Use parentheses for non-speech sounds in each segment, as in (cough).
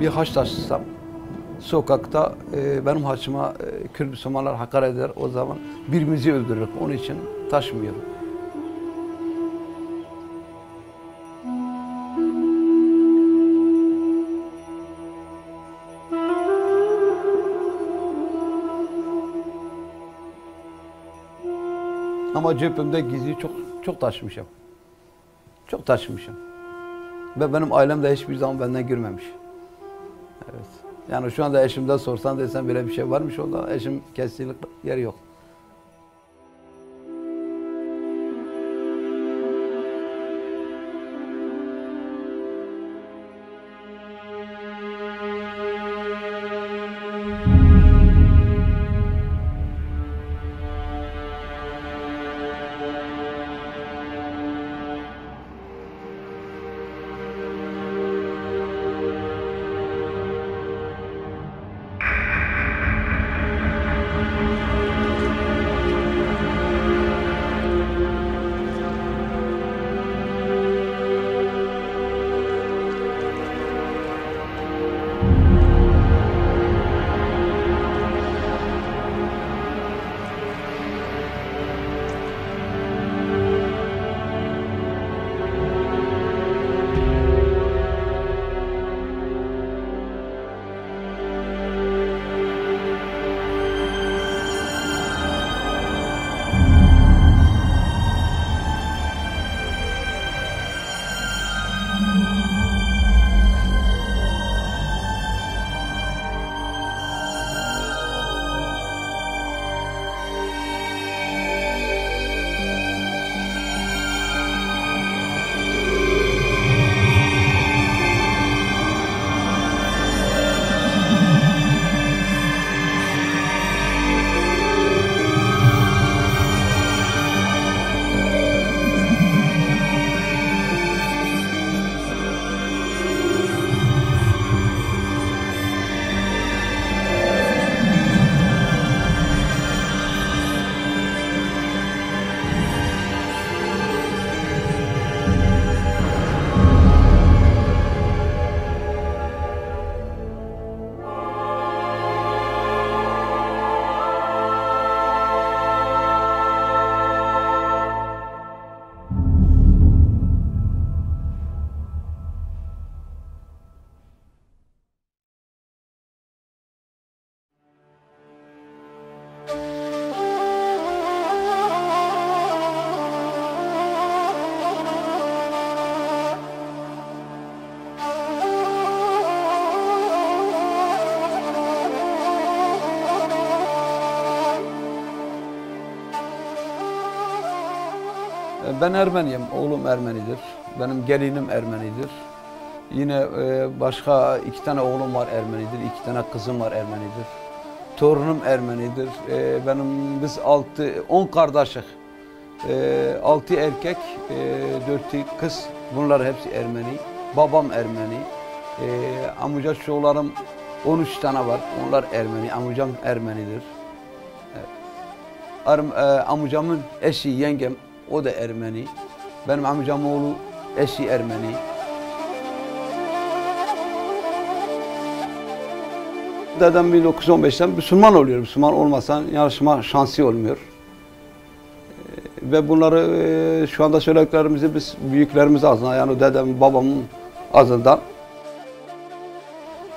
bir haç taşısam sokakta e, benim haçıma e, Kürt Müslümanlar hakaret eder. O zaman birbirimizi öldürürük. Onun için taşmıyorum. Ama cebimde gizli çok çok taşımışım. Çok taşımışım. Ve benim ailem de hiçbir zaman benden görmemiş. Yani şu anda eşimden sorsan desen böyle bir şey varmış onda eşim kesinlikle yer yok. Ben Ermeniyim, oğlum Ermenidir. Benim gelinim Ermenidir. Yine e, başka iki tane oğlum var Ermenidir, iki tane kızım var Ermenidir. Torunum Ermenidir. E, benim biz altı, on kardeşik. E, altı erkek, dörtü kız. Bunlar hepsi Ermeni. Babam Ermeni. Amca çoğularım 13 tane var. Onlar Ermeni. Amcam Ermenidir. Amcamın eşi, yengem o da Ermeni. Benim amcam oğlu eşi Ermeni. Dedem 1915'ten Müslüman oluyor. Müslüman olmasan yarışma şansı olmuyor. Ee, Ve bunları e, şu anda söylediklerimizi biz büyüklerimiz ağzından yani dedem babamın ağzından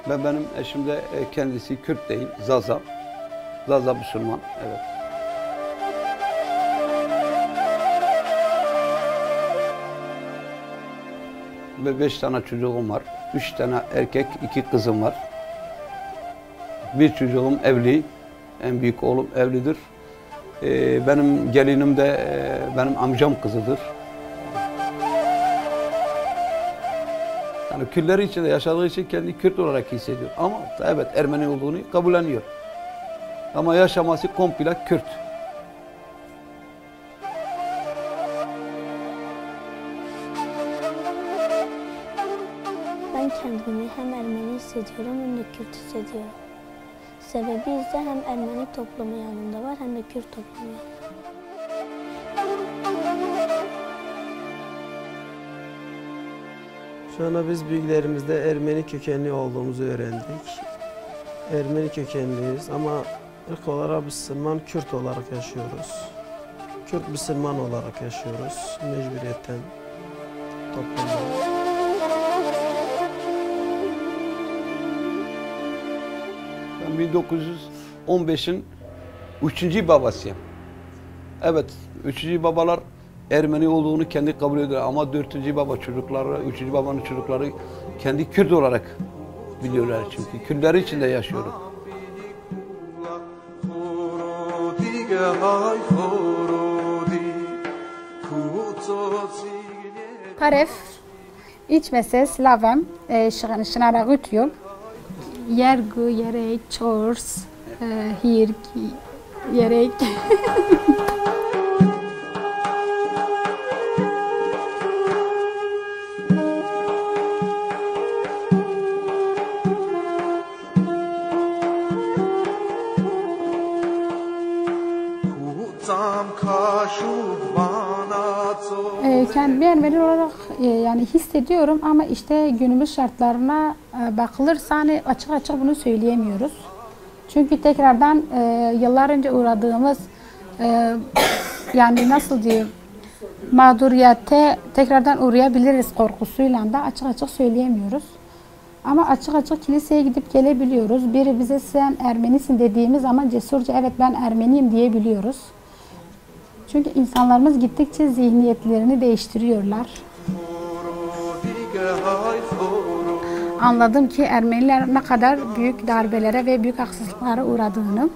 ve benim eşim de e, kendisi Kürt değil, Zaza. Zaza Müslüman, evet. Ve beş tane çocuğum var. Üç tane erkek, iki kızım var. Bir çocuğum evli. En büyük oğlum evlidir. Ee, benim gelinim de e, benim amcam kızıdır. Yani Kürtleri içinde yaşadığı için kendi Kürt olarak hissediyor. Ama evet Ermeni olduğunu kabulleniyor. Ama yaşaması komple Kürt. Hem de Kürt hissediyorum. Sebebi ise hem Ermeni toplumu yanında var hem de Kürt toplumu yanında. Sonra biz büyüklerimizde Ermeni kökenli olduğumuzu öğrendik. Ermeni kökenliyiz ama ırk olarak Müslüman, Kürt olarak yaşıyoruz. Kürt Müslüman olarak yaşıyoruz mecburiyetten toplumda. 1915'in üçüncü babasıyım. Evet, üçüncü babalar Ermeni olduğunu kendi kabul ediyor ama dörtüncü baba çocukları, üçüncü babanın çocukları kendi Kürt olarak biliyorlar çünkü. Kürtler içinde yaşıyorum. Paref, içmese slavem, e, şınara gütüyor. Yergu, yerek, çors, e, hirk, yerek. (laughs) Kendimi Ermeni olarak e, yani hissediyorum ama işte günümüz şartlarına e, bakılırsa hani açık açık bunu söyleyemiyoruz. Çünkü tekrardan e, yıllar önce uğradığımız e, yani nasıl diyeyim mağduriyete tekrardan uğrayabiliriz korkusuyla da açık açık söyleyemiyoruz. Ama açık açık kiliseye gidip gelebiliyoruz. Biri bize sen Ermenisin dediğimiz zaman cesurca evet ben Ermeniyim diyebiliyoruz. Çünkü insanlarımız gittikçe zihniyetlerini değiştiriyorlar. Anladım ki Ermeniler ne kadar büyük darbelere ve büyük haksızlıklara uğradığını.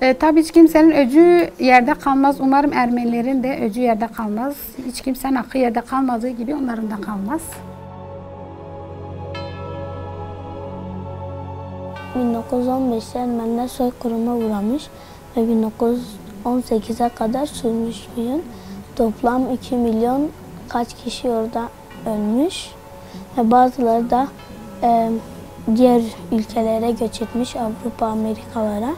E, tabii hiç kimsenin öcü yerde kalmaz. Umarım Ermenilerin de öcü yerde kalmaz. Hiç kimsenin hakkı yerde kalmadığı gibi onların da kalmaz. 1915'te Ermeniler soykırıma uğramış ve 19 1918'e kadar sürmüş bir yıl. Toplam 2 milyon kaç kişi orada ölmüş ve bazıları da e, diğer ülkelere göç etmiş Avrupa, Amerikalara.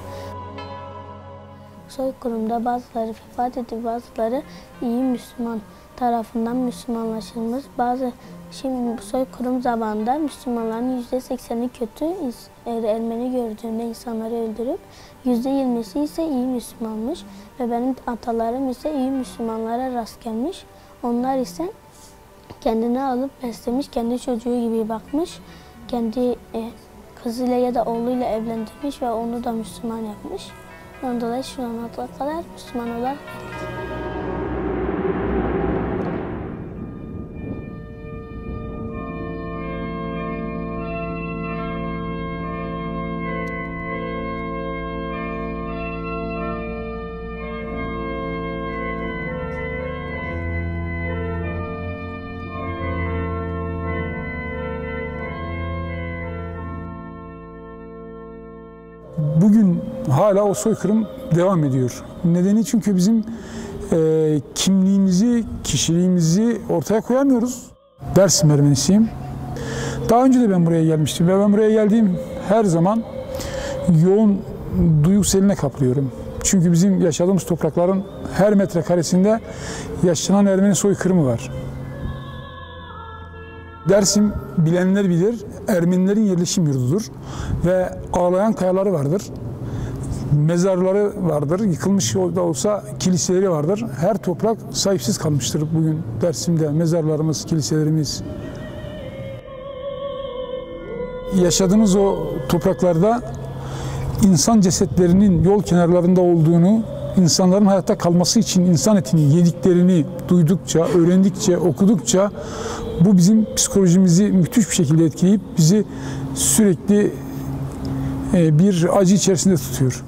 Soykırımda bazıları vefat etti, bazıları iyi Müslüman tarafından Müslümanlaşılmış. Bazı şimdi bu soykırım zamanında Müslümanların yüzde sekseni kötü ins- Er- Ermeni gördüğünde insanları öldürüp yüzde yirmisi ise iyi Müslümanmış ve benim atalarım ise iyi Müslümanlara rast gelmiş. Onlar ise kendine alıp beslemiş, kendi çocuğu gibi bakmış, kendi e, kızıyla ya da oğluyla evlendirmiş ve onu da Müslüman yapmış. Ondan dolayı şu ana kadar Müslüman olarak hala o soykırım devam ediyor. Nedeni çünkü bizim e, kimliğimizi, kişiliğimizi ortaya koyamıyoruz. Dersim Ermenisiyim. Daha önce de ben buraya gelmiştim ve ben buraya geldiğim her zaman yoğun duygu seline kapılıyorum. Çünkü bizim yaşadığımız toprakların her metrekaresinde yaşanan Ermeni soykırımı var. Dersim bilenler bilir Ermenilerin yerleşim yurdudur ve ağlayan kayaları vardır. Mezarları vardır. Yıkılmış da olsa kiliseleri vardır. Her toprak sahipsiz kalmıştır bugün Dersim'de. Mezarlarımız, kiliselerimiz. Yaşadığımız o topraklarda insan cesetlerinin yol kenarlarında olduğunu, insanların hayatta kalması için insan etini yediklerini duydukça, öğrendikçe, okudukça bu bizim psikolojimizi müthiş bir şekilde etkileyip bizi sürekli e, bir acı içerisinde tutuyor.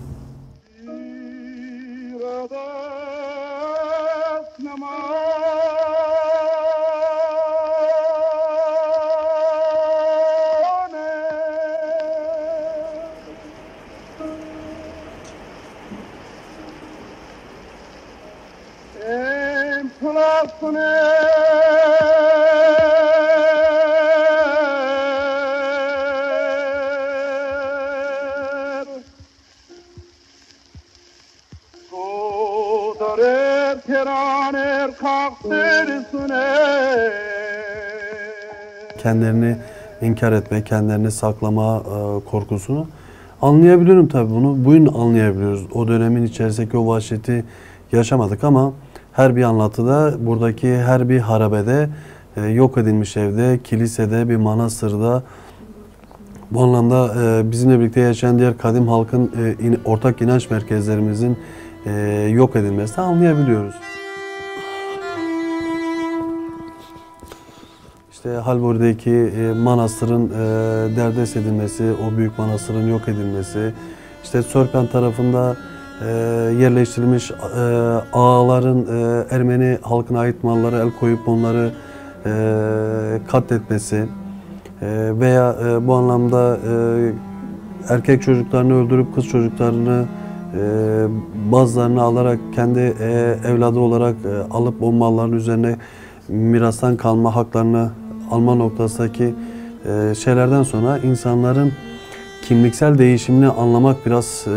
Kendilerini inkar etme, kendilerini saklama e, korkusunu anlayabiliyorum tabii bunu. Bugün anlayabiliyoruz. O dönemin içerisindeki o vahşeti yaşamadık ama her bir anlatıda buradaki her bir harabede e, yok edilmiş evde, kilisede, bir manastırda bu anlamda e, bizimle birlikte yaşayan diğer kadim halkın e, ortak inanç merkezlerimizin yok edilmesini anlayabiliyoruz. İşte Halvori'deki e, manastırın e, derdest edilmesi, o büyük manastırın yok edilmesi, işte Sörpen tarafında e, yerleştirilmiş e, ağaların e, Ermeni halkına ait mallara el koyup onları e, katletmesi e, veya e, bu anlamda e, erkek çocuklarını öldürüp kız çocuklarını e, bazılarını alarak kendi e, evladı olarak e, alıp o malların üzerine mirastan kalma haklarını alma noktasındaki e, şeylerden sonra insanların kimliksel değişimini anlamak biraz e,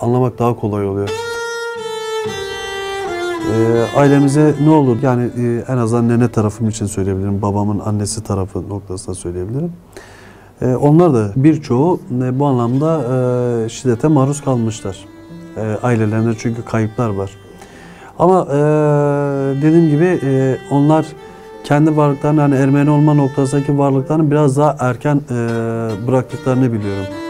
anlamak daha kolay oluyor. E, ailemize ne olur yani en azından nene tarafım için söyleyebilirim, babamın annesi tarafı noktasında söyleyebilirim. Onlar da birçoğu bu anlamda şiddete maruz kalmışlar. Ailelerinde çünkü kayıplar var. Ama e, dediğim gibi e, onlar kendi varlıklarını yani Ermeni olma noktasındaki varlıklarını biraz daha erken e, bıraktıklarını biliyorum.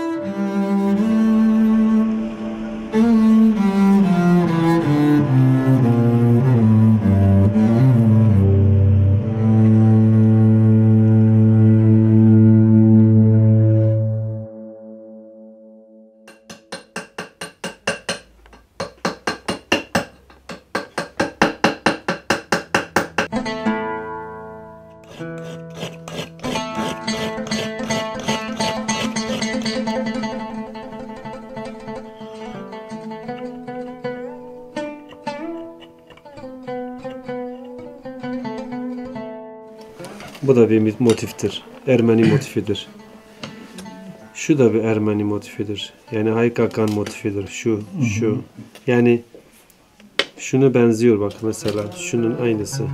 Motiftir. Ermeni motifidir. Şu da bir Ermeni motifidir. Yani Haykakan motifidir. Şu, şu. Yani şunu benziyor bak mesela. Şunun aynısı.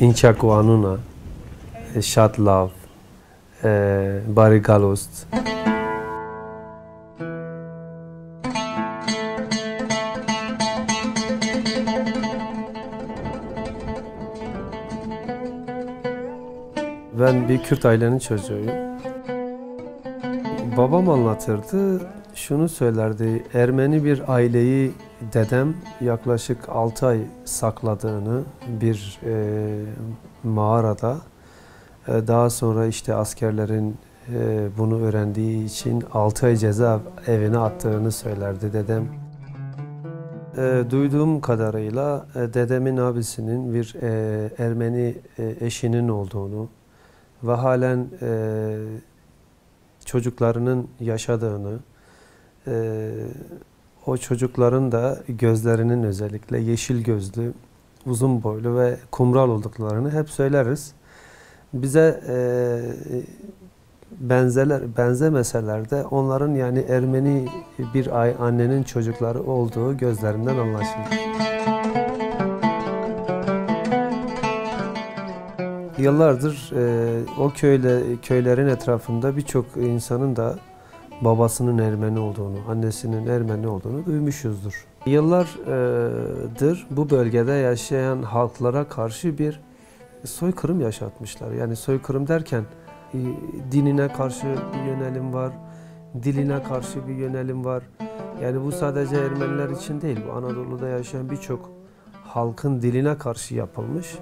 Inchakuanuna, Shatlav, e, Barigalost. Ben bir Kürt ailenin çocuğuyum. Babam anlatırdı, şunu söylerdi. Ermeni bir aileyi dedem yaklaşık 6 ay sakladığını bir e, mağarada daha sonra işte askerlerin e, bunu öğrendiği için 6 ay ceza evine attığını söylerdi dedem. E, duyduğum kadarıyla e, dedemin abisinin bir e, Ermeni eşinin olduğunu ve halen çocuklarının yaşadığını, o çocukların da gözlerinin özellikle yeşil gözlü, uzun boylu ve kumral olduklarını hep söyleriz. Bize e, benzeler, benzemeseler de onların yani Ermeni bir ay annenin çocukları olduğu gözlerinden anlaşılır. Yıllardır e, o köyle, köylerin etrafında birçok insanın da babasının Ermeni olduğunu, annesinin Ermeni olduğunu duymuşuzdur. Yıllardır bu bölgede yaşayan halklara karşı bir soykırım yaşatmışlar. Yani soykırım derken e, dinine karşı bir yönelim var, diline karşı bir yönelim var. Yani bu sadece Ermeniler için değil, bu Anadolu'da yaşayan birçok halkın diline karşı yapılmış.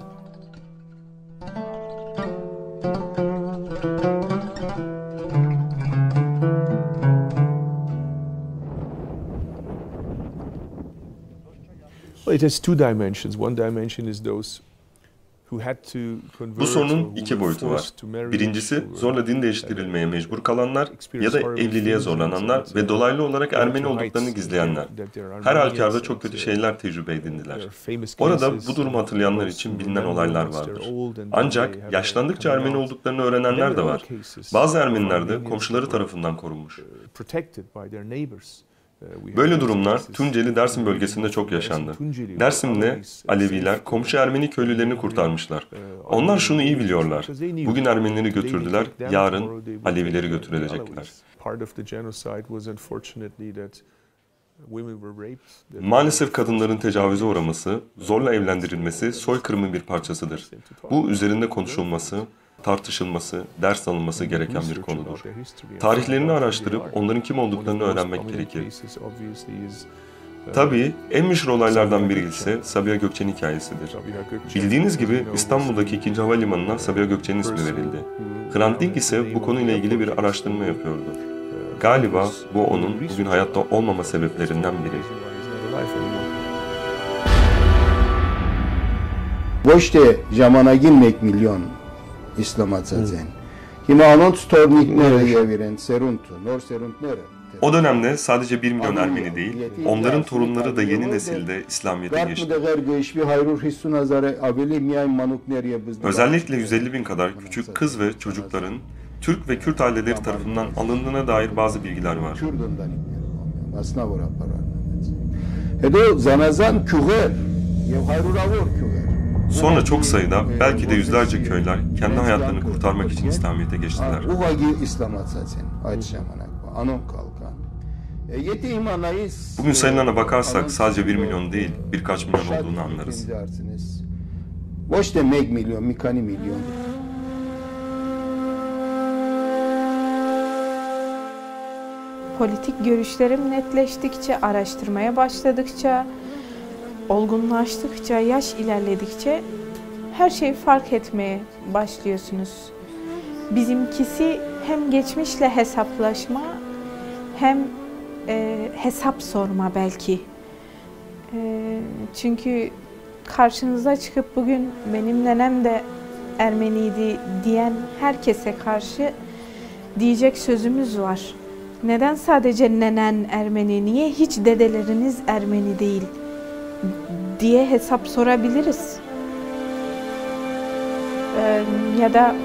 İt has two dimensions. One dimension is those Bu sorunun iki boyutu var. Birincisi zorla din değiştirilmeye mecbur kalanlar ya da evliliğe zorlananlar ve dolaylı olarak Ermeni olduklarını gizleyenler. Her halükarda çok kötü şeyler tecrübe edindiler. Orada bu durumu hatırlayanlar için bilinen olaylar vardır. Ancak yaşlandıkça Ermeni olduklarını öğrenenler de var. Bazı Ermeniler de komşuları tarafından korunmuş. Böyle durumlar Tunceli Dersim bölgesinde çok yaşandı. Dersim'de Aleviler komşu Ermeni köylülerini kurtarmışlar. Onlar şunu iyi biliyorlar. Bugün Ermenileri götürdüler, yarın Alevileri götürecekler. Maalesef kadınların tecavüze uğraması, zorla evlendirilmesi soykırımın bir parçasıdır. Bu üzerinde konuşulması, tartışılması, ders alınması gereken bir konudur. Tarihlerini araştırıp onların kim olduklarını öğrenmek gerekir. Tabii en meşhur olaylardan biri ise Sabiha Gökçe'nin hikayesidir. Bildiğiniz gibi İstanbul'daki ikinci havalimanına Sabiha Gökçe'nin ismi verildi. Hrant Dink ise bu konuyla ilgili bir araştırma yapıyordu. Galiba bu onun bugün hayatta olmama sebeplerinden biri. Boşte jamana girmek milyon O dönemde sadece 1 milyon Ermeni değil, onların torunları da yeni nesilde İslamiyet'e geçti. Özellikle 150 bin kadar küçük kız ve çocukların Türk ve Kürt aileleri tarafından alındığına dair bazı bilgiler var. Hedo zanazan küher, yev hayruravor küher. Sonra çok sayıda, belki de yüzlerce köyler kendi hayatlarını kurtarmak için İslamiyet'e geçtiler. Bugün sayılarına bakarsak sadece 1 milyon değil, birkaç milyon olduğunu anlarız. Boş demek milyon, mikani milyon. Politik görüşlerim netleştikçe, araştırmaya başladıkça, olgunlaştıkça, yaş ilerledikçe her şeyi fark etmeye başlıyorsunuz. Bizimkisi hem geçmişle hesaplaşma hem e, hesap sorma belki. E, çünkü karşınıza çıkıp bugün benim nenem de Ermeniydi diyen herkese karşı diyecek sözümüz var. Neden sadece nenen Ermeni, niye hiç dedeleriniz Ermeni değil diye hesap sorabiliriz. Ee, ya da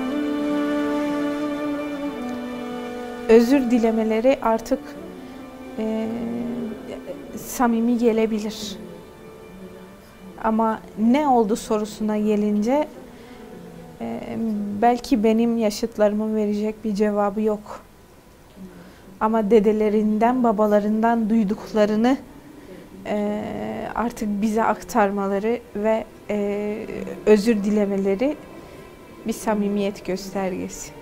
özür dilemeleri artık e, samimi gelebilir. Ama ne oldu sorusuna gelince e, belki benim yaşıtlarımın verecek bir cevabı yok. Ama dedelerinden, babalarından duyduklarını e, artık bize aktarmaları ve e, özür dilemeleri bir samimiyet göstergesi.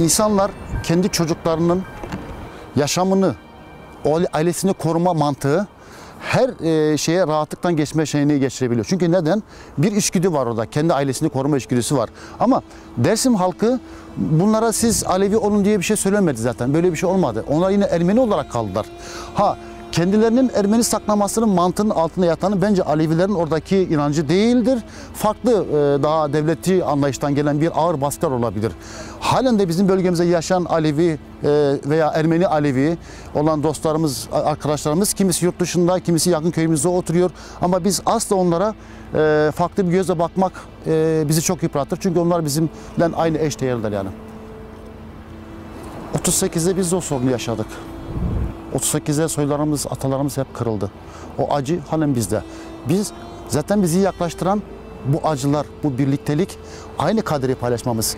İnsanlar kendi çocuklarının yaşamını, ailesini koruma mantığı her e, şeye rahatlıktan geçme şeyini geçirebiliyor. Çünkü neden? Bir içgüdü var orada. Kendi ailesini koruma içgüdüsü var. Ama Dersim halkı bunlara siz Alevi olun diye bir şey söylemedi zaten. Böyle bir şey olmadı. Onlar yine Ermeni olarak kaldılar. Ha kendilerinin Ermeni saklamasının mantığının altında yatanı bence Alevilerin oradaki inancı değildir. Farklı e, daha devleti anlayıştan gelen bir ağır baskılar olabilir. Halen de bizim bölgemizde yaşayan Alevi e, veya Ermeni Alevi olan dostlarımız, arkadaşlarımız kimisi yurt dışında, kimisi yakın köyümüzde oturuyor. Ama biz asla onlara e, farklı bir gözle bakmak bizi çok yıpratır. Çünkü onlar bizimle aynı eş değerler yani. 38'de biz de o sorunu yaşadık. 38'de soylarımız, atalarımız hep kırıldı. O acı halen bizde. Biz zaten bizi yaklaştıran bu acılar, bu birliktelik aynı kaderi paylaşmamız.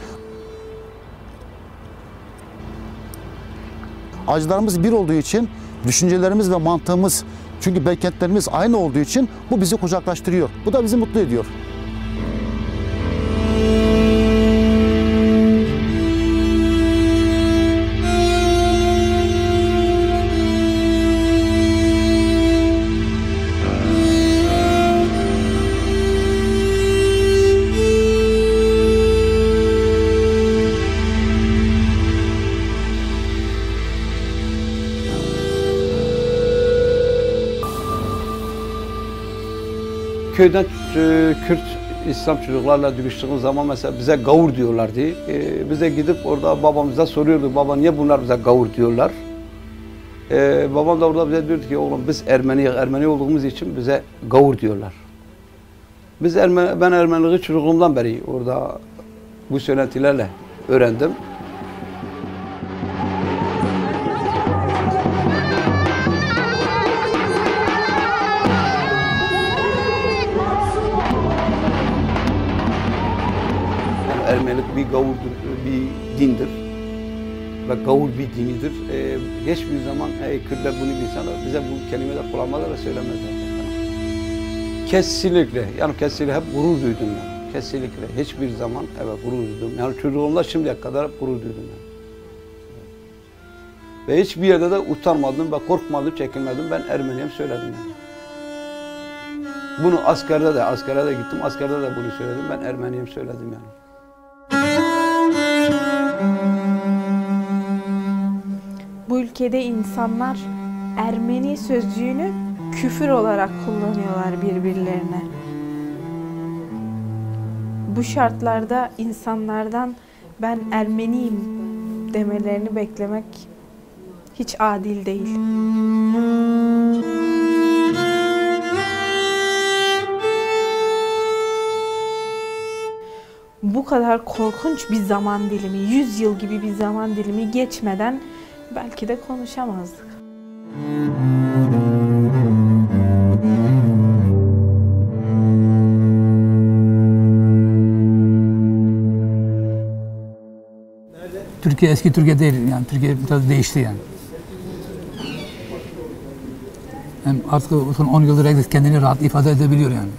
Acılarımız bir olduğu için düşüncelerimiz ve mantığımız Çünkü beklentilerimiz aynı olduğu için bu bizi kucaklaştırıyor. Bu da bizi mutlu ediyor. Köyden e, Kürt İslam çocuklarla görüştüğümüz zaman mesela bize gavur diyorlardı. E, bize gidip orada babamıza soruyorduk. Baba niye bunlar bize gavur diyorlar? E, babam da orada bize diyordu ki oğlum biz Ermeni Ermeni olduğumuz için bize gavur diyorlar. Biz Ermeni, ben Ermeniliği çocukluğumdan beri orada bu söylentilerle öğrendim. Gavurdur, bir dindir. Ve gavur bir dinidir. Ee, hiçbir zaman e, Kürtler bunu bilseler, bize bu kelimeler kullanmazlar ve söylemezler. Kesinlikle, yani kesinlikle hep gurur duydum yani. Kesinlikle, hiçbir zaman evet gurur duydum. Yani çocukluğumda şimdiye kadar hep gurur duydum yani. Ve hiçbir yerde de utanmadım ve korkmadım, çekinmedim. Ben Ermeniyim söyledim yani. Bunu askerde de, askere de gittim, askerde de bunu söyledim. Ben Ermeniyim söyledim yani. Ülkede insanlar Ermeni sözcüğünü küfür olarak kullanıyorlar birbirlerine. Bu şartlarda insanlardan ben Ermeniyim demelerini beklemek hiç adil değil. Bu kadar korkunç bir zaman dilimi, 100 yıl gibi bir zaman dilimi geçmeden belki de konuşamazdık. Türkiye eski Türkiye değil yani Türkiye biraz değişti yani. Hem artık son 10 yıldır herkes kendini rahat ifade edebiliyor yani.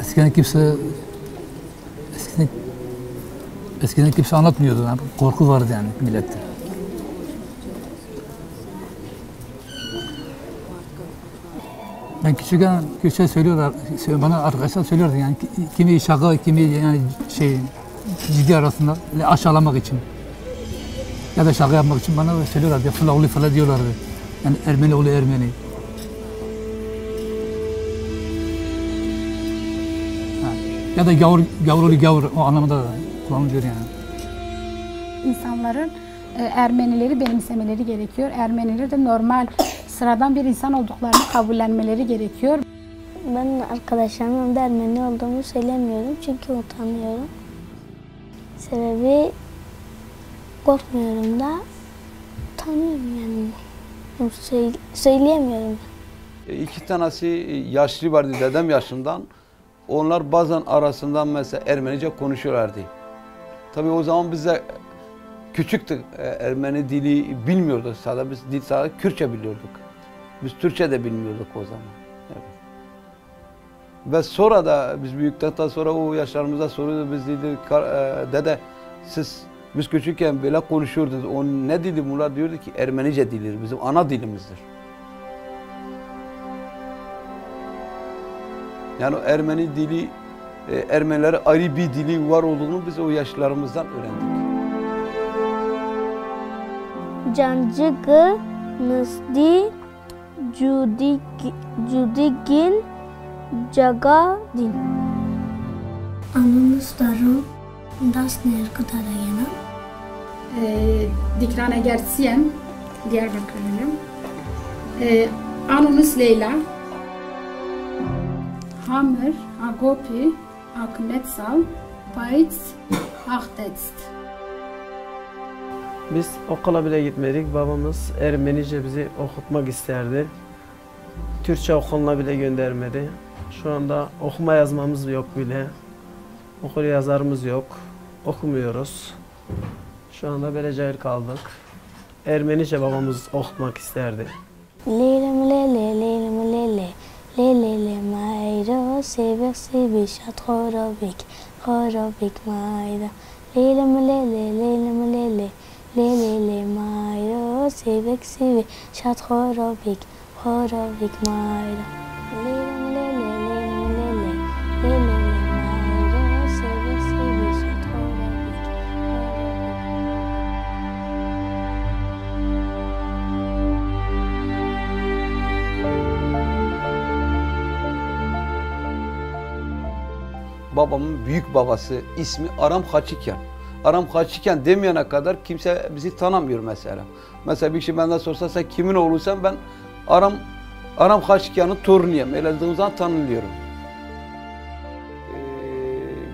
Eskiden kimse eskiden kimse anlatmıyordu yani. Korku vardı yani millette. Ben küçükken küçükken söylüyorlar, bana arkadaşlar söylüyordu yani kimi şaka, kimi yani şey ciddi arasında aşağılamak için ya da şaka yapmak için bana söylüyorlar ya fıla oğlu falan diyorlardı. Yani Ermeni oğlu Ermeni. Ya da gavur, gavur oğlu gavur o anlamda da kullanılıyor yani. İnsanların e, Ermenileri benimsemeleri gerekiyor. Ermenileri de normal, sıradan bir insan olduklarını kabullenmeleri gerekiyor. Ben arkadaşlarımın da Ermeni olduğumu söylemiyorum çünkü utanıyorum. Sebebi korkmuyorum da utanıyorum yani. Söyle- söyleyemiyorum. E, İki tanesi yaşlı vardı dedem yaşından. Onlar bazen arasından mesela Ermenice konuşuyorlardı. Tabii o zaman biz de küçüktük. E, Ermeni dili bilmiyorduk sadece. Biz dil sadece Kürtçe biliyorduk. Biz Türkçe de bilmiyorduk o zaman. Evet. Ve sonra da biz büyüdükten sonra o yaşlarımıza soruyordu. Biz dedi, "Kar- e, dede siz biz küçükken böyle konuşuyorduk. O ne dili bunlar diyordu ki Ermenice dilidir. Bizim ana dilimizdir. Yani Ermeni dili, Ermenilere ayrı bir dili var olduğunu biz o yaşlarımızdan öğrendik. Cancıgı Nısdi Judig, Judigin Cagadin Anımız darı Das nerkıdarayana Ee, Dikran Egersiyem, Diyarbakırlıyım. Ee, Anonus Leyla, Hammer, Agopi, Akmetsal, Paitz, Achtetst. Biz okula bile gitmedik. Babamız Ermenice bizi okutmak isterdi. Türkçe okuluna bile göndermedi. Şu anda okuma yazmamız yok bile. Okul yazarımız yok. Okumuyoruz. Şu anda böyle cahil kaldık. Ermenice babamız okutmak isterdi. Leylim lele leylim lele ლელელე მაირო სიბესიბი შათხორობიკ ხორობიკ მაირო. ლილმლელელელმლელე ლელელე მაირო სიბესიბი შათხორობიკ ხორობიკ მაირო. Babamın büyük babası ismi Aram Haçiken. Aram Haçiken demeyene kadar kimse bizi tanımıyor mesela. Mesela bir kişi benden sorsa sen kimin oğlusan ben Aram Aram Haçiken'in torunuyum. Zaman tanınıyorum.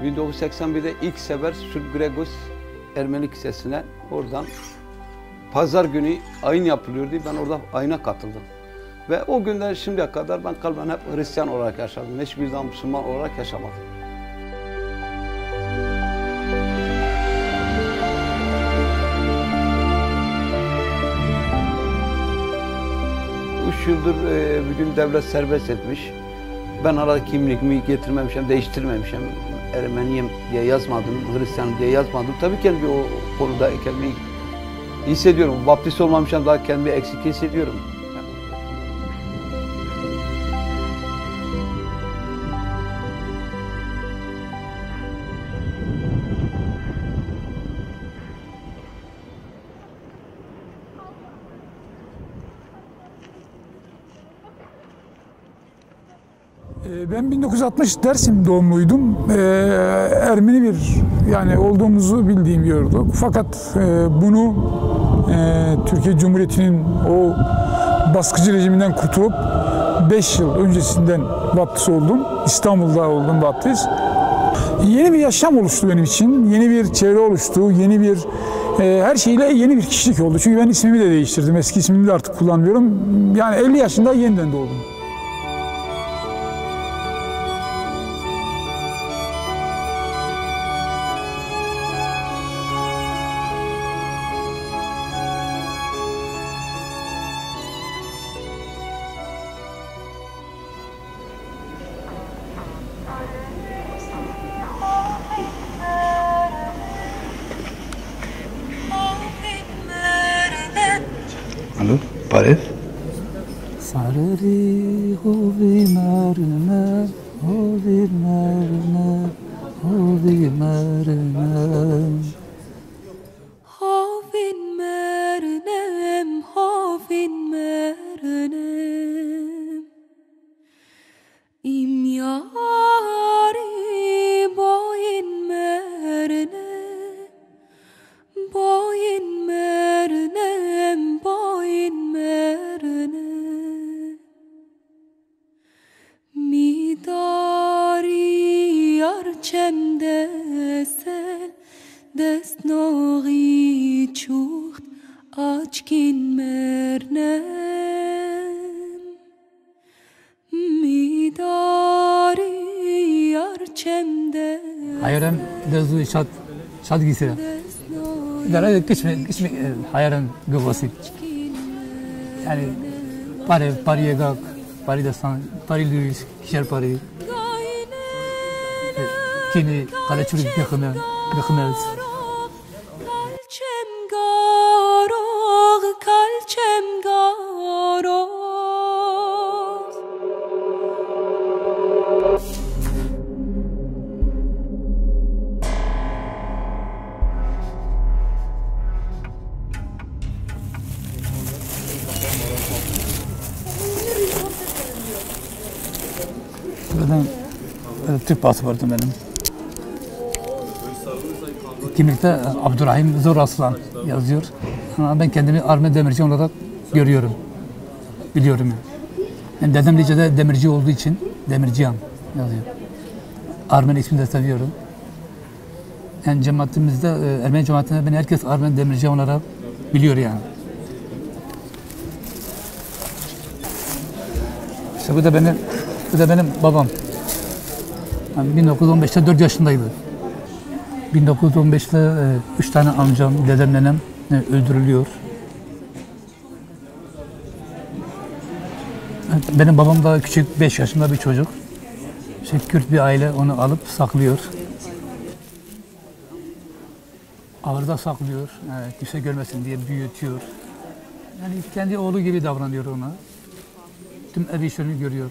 Ee, 1981'de ilk sefer Sül Gregos Ermeni Lisesi'ne oradan pazar günü ayın yapılıyordu. Ben orada ayına katıldım. Ve o günden şimdiye kadar ben kalben hep Hristiyan olarak yaşadım. Hiçbir zaman Müslüman olarak yaşamadım. Üç yıldır e, bugün devlet serbest etmiş. Ben hala kimliğimi getirmemişim, değiştirmemişim. Ermeniyim diye yazmadım, Hristiyan diye yazmadım. Tabii kendi o konuda kendimi hissediyorum. Baptist olmamışım daha kendimi eksik hissediyorum. Ben 1960 Dersim doğumluydum. Ee, Ermeni bir yani olduğumuzu bildiğim yerduk. Fakat e, bunu e, Türkiye Cumhuriyeti'nin o baskıcı rejiminden kurtulup 5 yıl öncesinden baptist oldum. İstanbul'da oldum baptist. Yeni bir yaşam oluştu benim için. Yeni bir çevre oluştu. Yeni bir e, her şeyle yeni bir kişilik oldu. Çünkü ben ismimi de değiştirdim. Eski ismimi de artık kullanmıyorum. Yani 50 yaşında yeniden doğdum. Hayran lezu şad şad gisira. Dara kısmı kısmı hayran gavası. Yani pare pariye gak pari dastan pari luis şer pari. Kini kala çürük yakına Türk pasaportum benim. Kimlikte Abdurrahim Zor Aslan yazıyor. Ama ben kendimi Armen Demirci olarak görüyorum. Biliyorum yani. yani dedem Lice'de demirci olduğu için Demircihan yazıyor. Armen ismini de seviyorum. Yani cemaatimizde, e, Ermeni cemaatinde beni herkes Armen Demirci olarak biliyor yani. İşte bu da benim, bu da benim babam. Ben 1915'te 4 yaşındaydım. 1915'te e, üç tane amcam, dedem, nenem e, öldürülüyor. Benim babam da küçük, 5 yaşında bir çocuk. İşte Kürt bir aile onu alıp saklıyor. Ağırda saklıyor, yani kimse görmesin diye büyütüyor. Yani kendi oğlu gibi davranıyor ona. Tüm ev işlerini görüyor.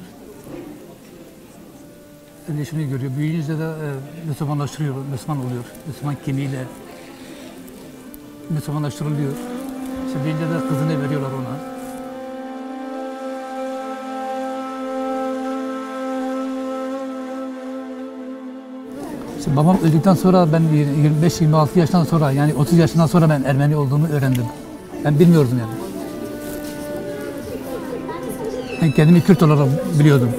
İşlerini görüyor. Büyüyünce de e, Müslümanlaştırıyor, Müslüman oluyor. Müslüman kimliğiyle Müslümanlaştırılıyor. İşte büyüyünce de kızını veriyorlar ona. İşte babam öldükten sonra ben 25-26 yaşından sonra yani 30 yaşından sonra ben Ermeni olduğumu öğrendim. Ben bilmiyordum yani. Ben kendimi Kürt olarak biliyordum.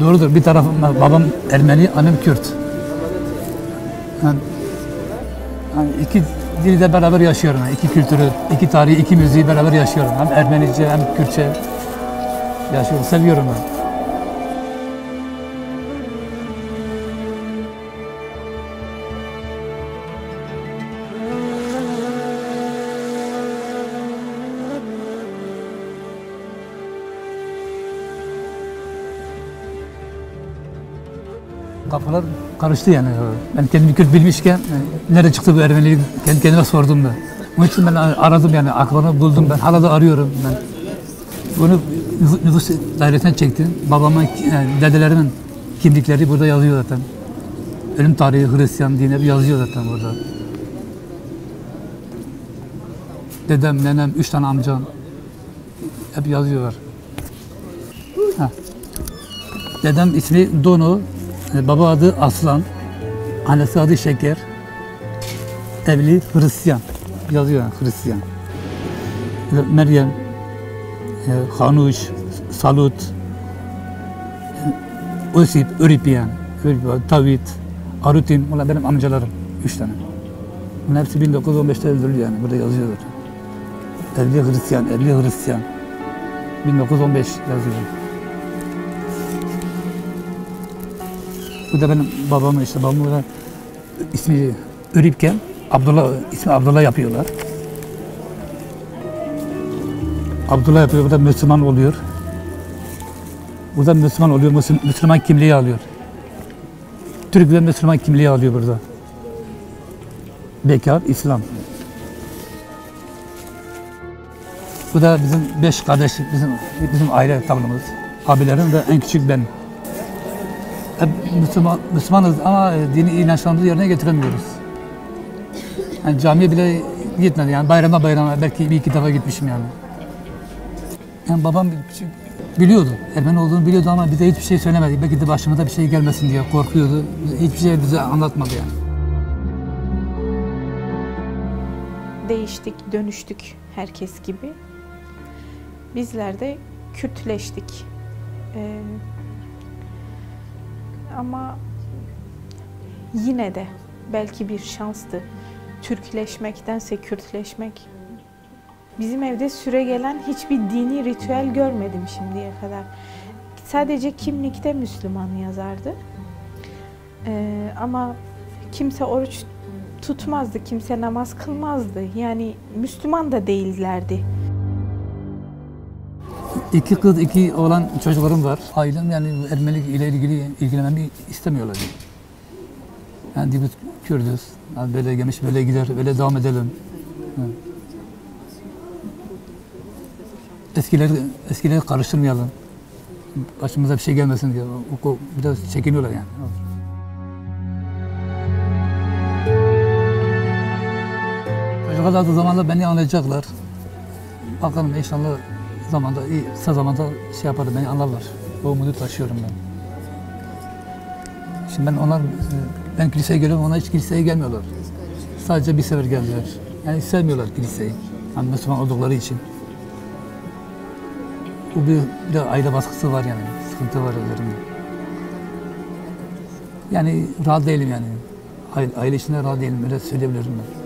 Doğrudur. Bir tarafım babam Ermeni, annem Kürt. Yani, yani iki dili de beraber yaşıyorum. Yani iki kültürü, iki tarihi, iki müziği beraber yaşıyorum. Hem Ermenice hem Kürtçe yaşıyorum. Seviyorum ben. Kafalar karıştı yani. Ben kendimi Kürt bilmişken yani nerede çıktı bu Ermenilik kendi kendime sordum ben. Onun için ben aradım yani aklını buldum ben. Hala da arıyorum ben. Bunu nüfus, dairesinden çektim. Babamın, yani dedelerimin kimlikleri burada yazıyor zaten. Ölüm tarihi Hristiyan dine yazıyor zaten burada. Dedem, nenem, üç tane amcam hep yazıyorlar. Ha. Dedem ismi Dono, e, baba adı Aslan, annesi adı Şeker, evli Hristiyan, yazıyor yani Hristiyan. E, Meryem, e, Hanuş, Salut, e, Osip, Öripiyan, Tavit, Arutin, bunlar benim amcalarım, üç tane. Bunlar hepsi 1915'te öldürüldü yani, burada yazıyor zaten. Evli Hristiyan, evli Hristiyan. 1915 yazıyor. Bu da benim babamın işte babamın da ismi Öripken Abdullah ismi Abdullah yapıyorlar. Abdullah yapıyor, bu da Müslüman oluyor. Bu da Müslüman oluyor, Müslüman, kimliği alıyor. Türk ve Müslüman kimliği alıyor burada. Bekar, İslam. Bu da bizim beş kardeş, bizim bizim aile tablomuz. Abilerim de en küçük ben. Hep Müslüman, Müslümanız ama dini inançlarımızı yerine getiremiyoruz. Yani camiye bile gitmedi yani bayrama bayrama belki bir iki defa gitmişim yani. Yani babam biliyordu, Ermeni olduğunu biliyordu ama bize hiçbir şey söylemedi. Belki de başımıza bir şey gelmesin diye korkuyordu. Hiçbir şey bize anlatmadı yani. Değiştik, dönüştük herkes gibi. Bizler de Kürtleştik. Ee, ama yine de belki bir şanstı. Türkleşmektense Kürtleşmek. Bizim evde süre gelen hiçbir dini ritüel görmedim şimdiye kadar. Sadece kimlikte Müslüman yazardı. Ee, ama kimse oruç tutmazdı, kimse namaz kılmazdı. Yani Müslüman da değillerdi. İki kız, iki oğlan çocuklarım var. Ailem yani Ermenilik ile ilgili ilgilenmemi istemiyorlar. Yani biz Kürdüz. Yani böyle gelmiş, böyle gider, böyle devam edelim. Evet. Eskileri, eskileri karıştırmayalım. Başımıza bir şey gelmesin diye. Biraz çekiniyorlar yani. Çocuklar da zamanla beni anlayacaklar. Bakalım inşallah zamanda, iyi, kısa zamanda şey yaparım, beni anlarlar. O umudu taşıyorum ben. Şimdi ben onlar, ben kiliseye geliyorum, onlar hiç kiliseye gelmiyorlar. Sadece bir sefer geldiler. Yani sevmiyorlar kiliseyi. Yani Müslüman oldukları için. Bu bir, bir de aile baskısı var yani, sıkıntı var üzerimde. Yani rahat değilim yani. Aile içinde rahat değilim, öyle söyleyebilirim ben.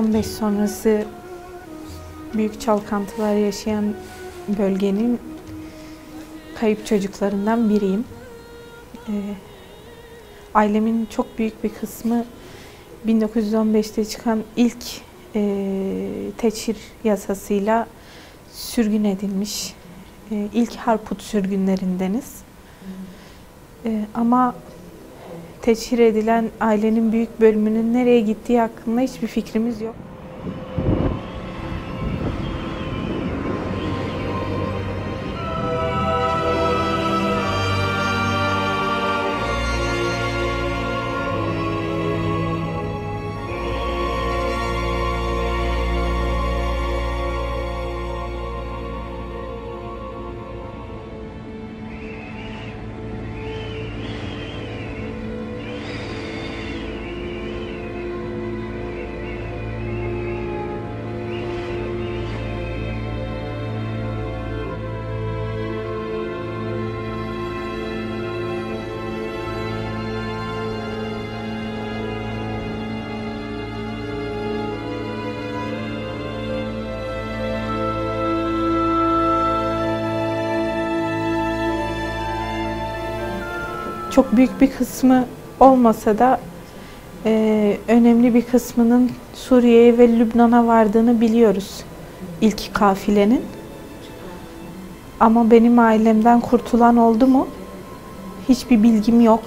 1915 sonrası büyük çalkantılar yaşayan bölgenin kayıp çocuklarından biriyim. Ee, ailemin çok büyük bir kısmı 1915'te çıkan ilk e, teçhir yasasıyla sürgün edilmiş. E, ilk Harput sürgünlerindeniz. E, ama teçhir edilen ailenin büyük bölümünün nereye gittiği hakkında hiçbir fikrimiz yok. Çok büyük bir kısmı olmasa da e, önemli bir kısmının Suriye'ye ve Lübnan'a vardığını biliyoruz ilk kafilenin. Ama benim ailemden kurtulan oldu mu? Hiçbir bilgim yok.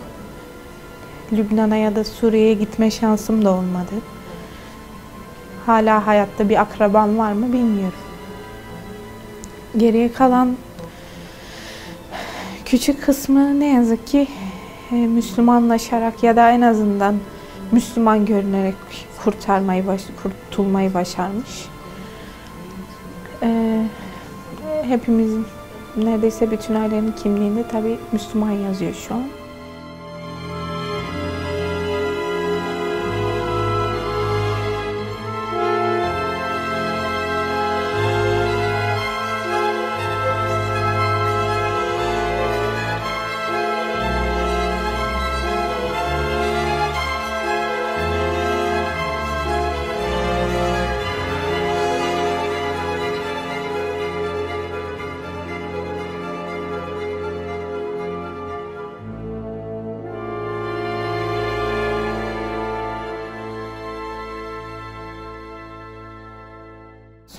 Lübnan'a ya da Suriye'ye gitme şansım da olmadı. Hala hayatta bir akrabam var mı bilmiyorum. Geriye kalan küçük kısmı ne yazık ki Müslümanlaşarak ya da en azından Müslüman görünerek kurtarmayı baş, kurtulmayı başarmış. E, hepimizin neredeyse bütün ailenin kimliğinde tabii Müslüman yazıyor şu an.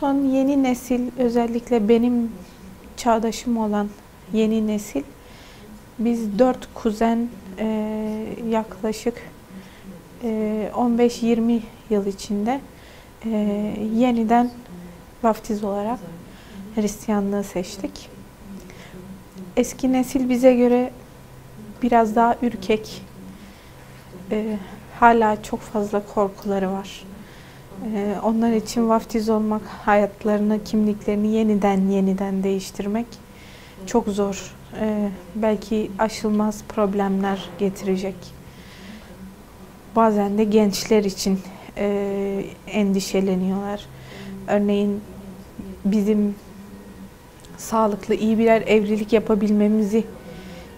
Son yeni nesil özellikle benim çağdaşım olan yeni nesil biz dört kuzen e, yaklaşık e, 15-20 yıl içinde e, yeniden vaftiz olarak Hristiyanlığı seçtik. Eski nesil bize göre biraz daha ürkek, e, hala çok fazla korkuları var. Ee, onlar için vaftiz olmak, hayatlarını, kimliklerini yeniden yeniden değiştirmek çok zor. Ee, belki aşılmaz problemler getirecek. Bazen de gençler için e, endişeleniyorlar. Örneğin bizim sağlıklı, iyi birer evlilik yapabilmemizi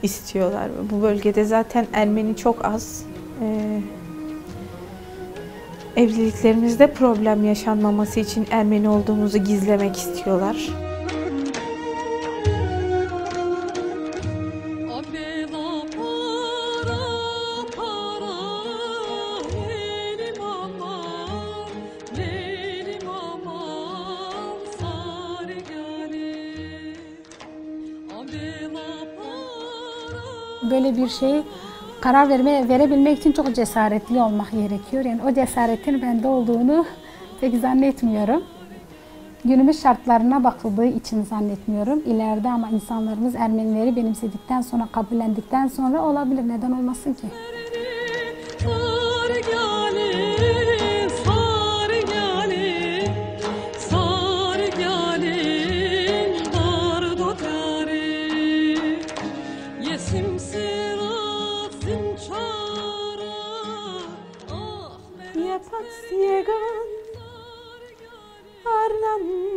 istiyorlar. Bu bölgede zaten Ermeni çok az. Ee, Evliliklerimizde problem yaşanmaması için Ermeni olduğumuzu gizlemek istiyorlar. Böyle bir şeyi karar verme, verebilmek için çok cesaretli olmak gerekiyor. Yani o cesaretin bende olduğunu pek zannetmiyorum. Günümüz şartlarına bakıldığı için zannetmiyorum. İleride ama insanlarımız Ermenileri benimsedikten sonra, kabullendikten sonra olabilir. Neden olmasın ki? 시간 아름다운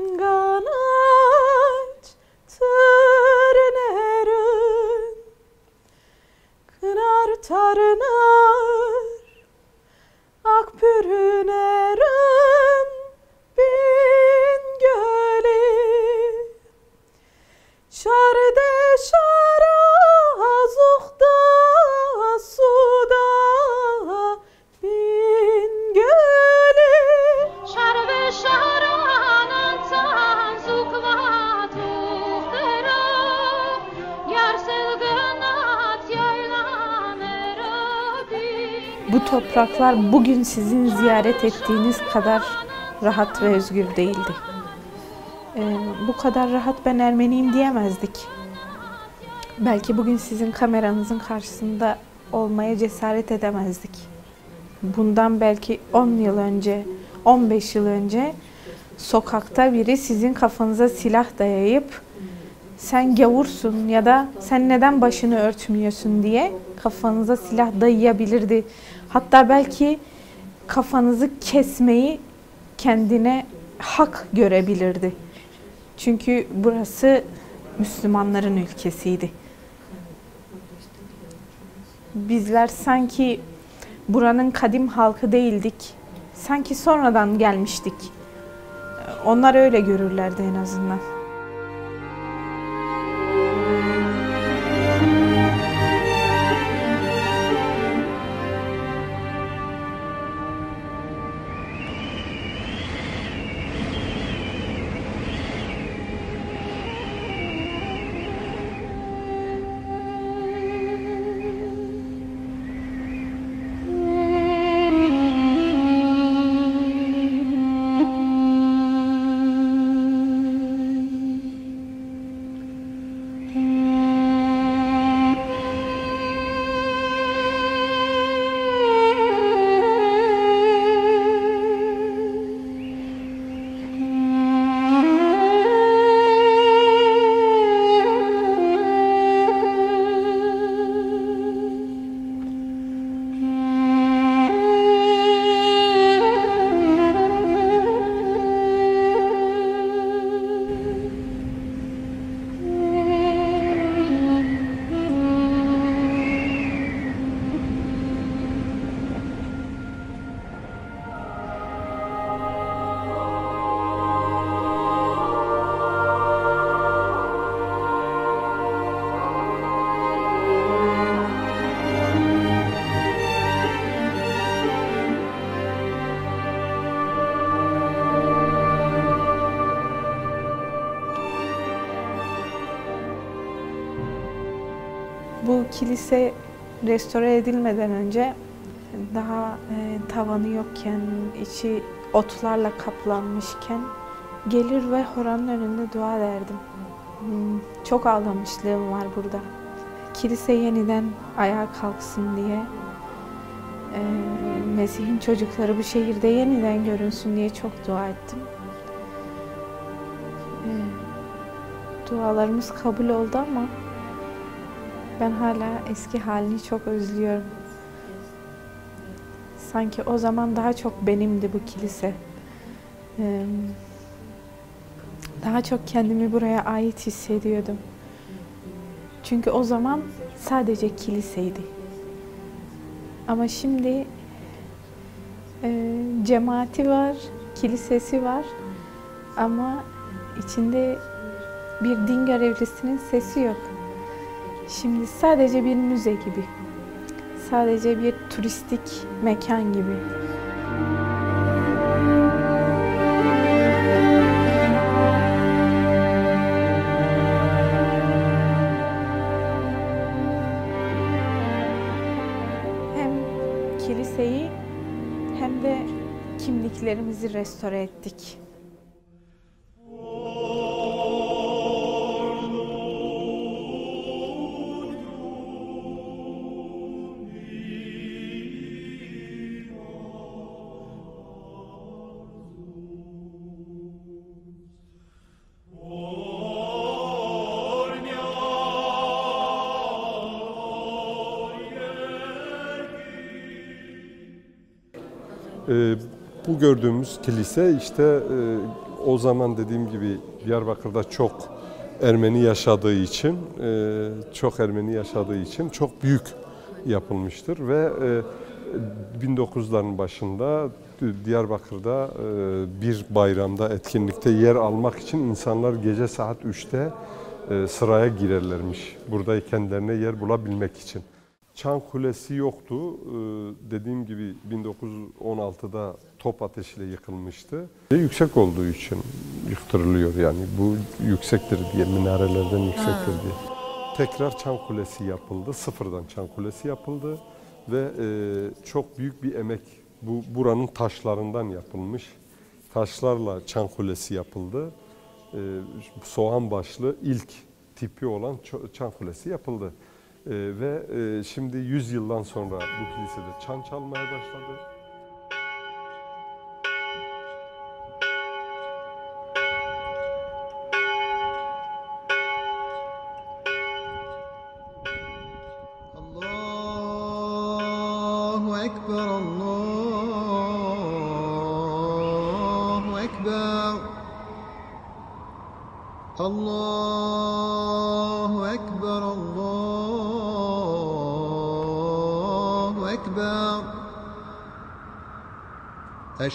topraklar bugün sizin ziyaret ettiğiniz kadar rahat ve özgür değildi. Ee, bu kadar rahat ben Ermeniyim diyemezdik. Belki bugün sizin kameranızın karşısında olmaya cesaret edemezdik. Bundan belki 10 yıl önce, 15 yıl önce sokakta biri sizin kafanıza silah dayayıp sen gavursun ya da sen neden başını örtmüyorsun diye kafanıza silah dayayabilirdi. Hatta belki kafanızı kesmeyi kendine hak görebilirdi. Çünkü burası Müslümanların ülkesiydi. Bizler sanki buranın kadim halkı değildik. Sanki sonradan gelmiştik. Onlar öyle görürlerdi en azından. Kilise restore edilmeden önce daha e, tavanı yokken, içi otlarla kaplanmışken gelir ve horanın önünde dua ederdim. Hmm, Çok ağlamışlığım var burada. Kilise yeniden ayağa kalksın diye, e, Mesih'in çocukları bu şehirde yeniden görünsün diye çok dua ettim. E, dualarımız kabul oldu ama ben hala eski halini çok özlüyorum. Sanki o zaman daha çok benimdi bu kilise. Daha çok kendimi buraya ait hissediyordum. Çünkü o zaman sadece kiliseydi. Ama şimdi cemaati var, kilisesi var ama içinde bir din görevlisinin sesi yok. Şimdi sadece bir müze gibi. Sadece bir turistik mekan gibi. Hem kiliseyi hem de kimliklerimizi restore ettik. Ee, bu gördüğümüz kilise işte e, o zaman dediğim gibi Diyarbakır'da çok Ermeni yaşadığı için, e, çok Ermeni yaşadığı için çok büyük yapılmıştır ve e, 1900'ların başında Diyarbakır'da e, bir bayramda etkinlikte yer almak için insanlar gece saat 3'te e, sıraya girerlermiş. Burada kendilerine yer bulabilmek için. Çan Kulesi yoktu. Ee, Dediğim gibi 1916'da top ateşiyle yıkılmıştı. Ve Yüksek olduğu için yıktırılıyor yani. Bu yüksektir diye, minarelerden yüksektir diye. Tekrar Çan Kulesi yapıldı. Sıfırdan Çan Kulesi yapıldı. ve e, çok büyük bir emek bu buranın taşlarından yapılmış. Taşlarla çan kulesi yapıldı. E, soğan başlı ilk tipi olan çan kulesi yapıldı. E, ve e, şimdi 100 yıldan sonra bu kilisede çan çalmaya başladı.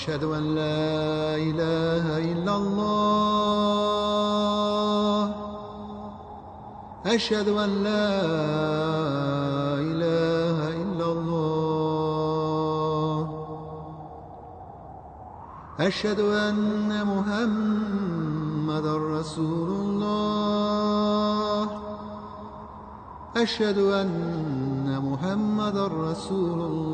أشهد أن لا إله إلا الله. أشهد أن لا إله إلا الله. أشهد أن محمدا رسول الله. أشهد أن محمدا رسول الله.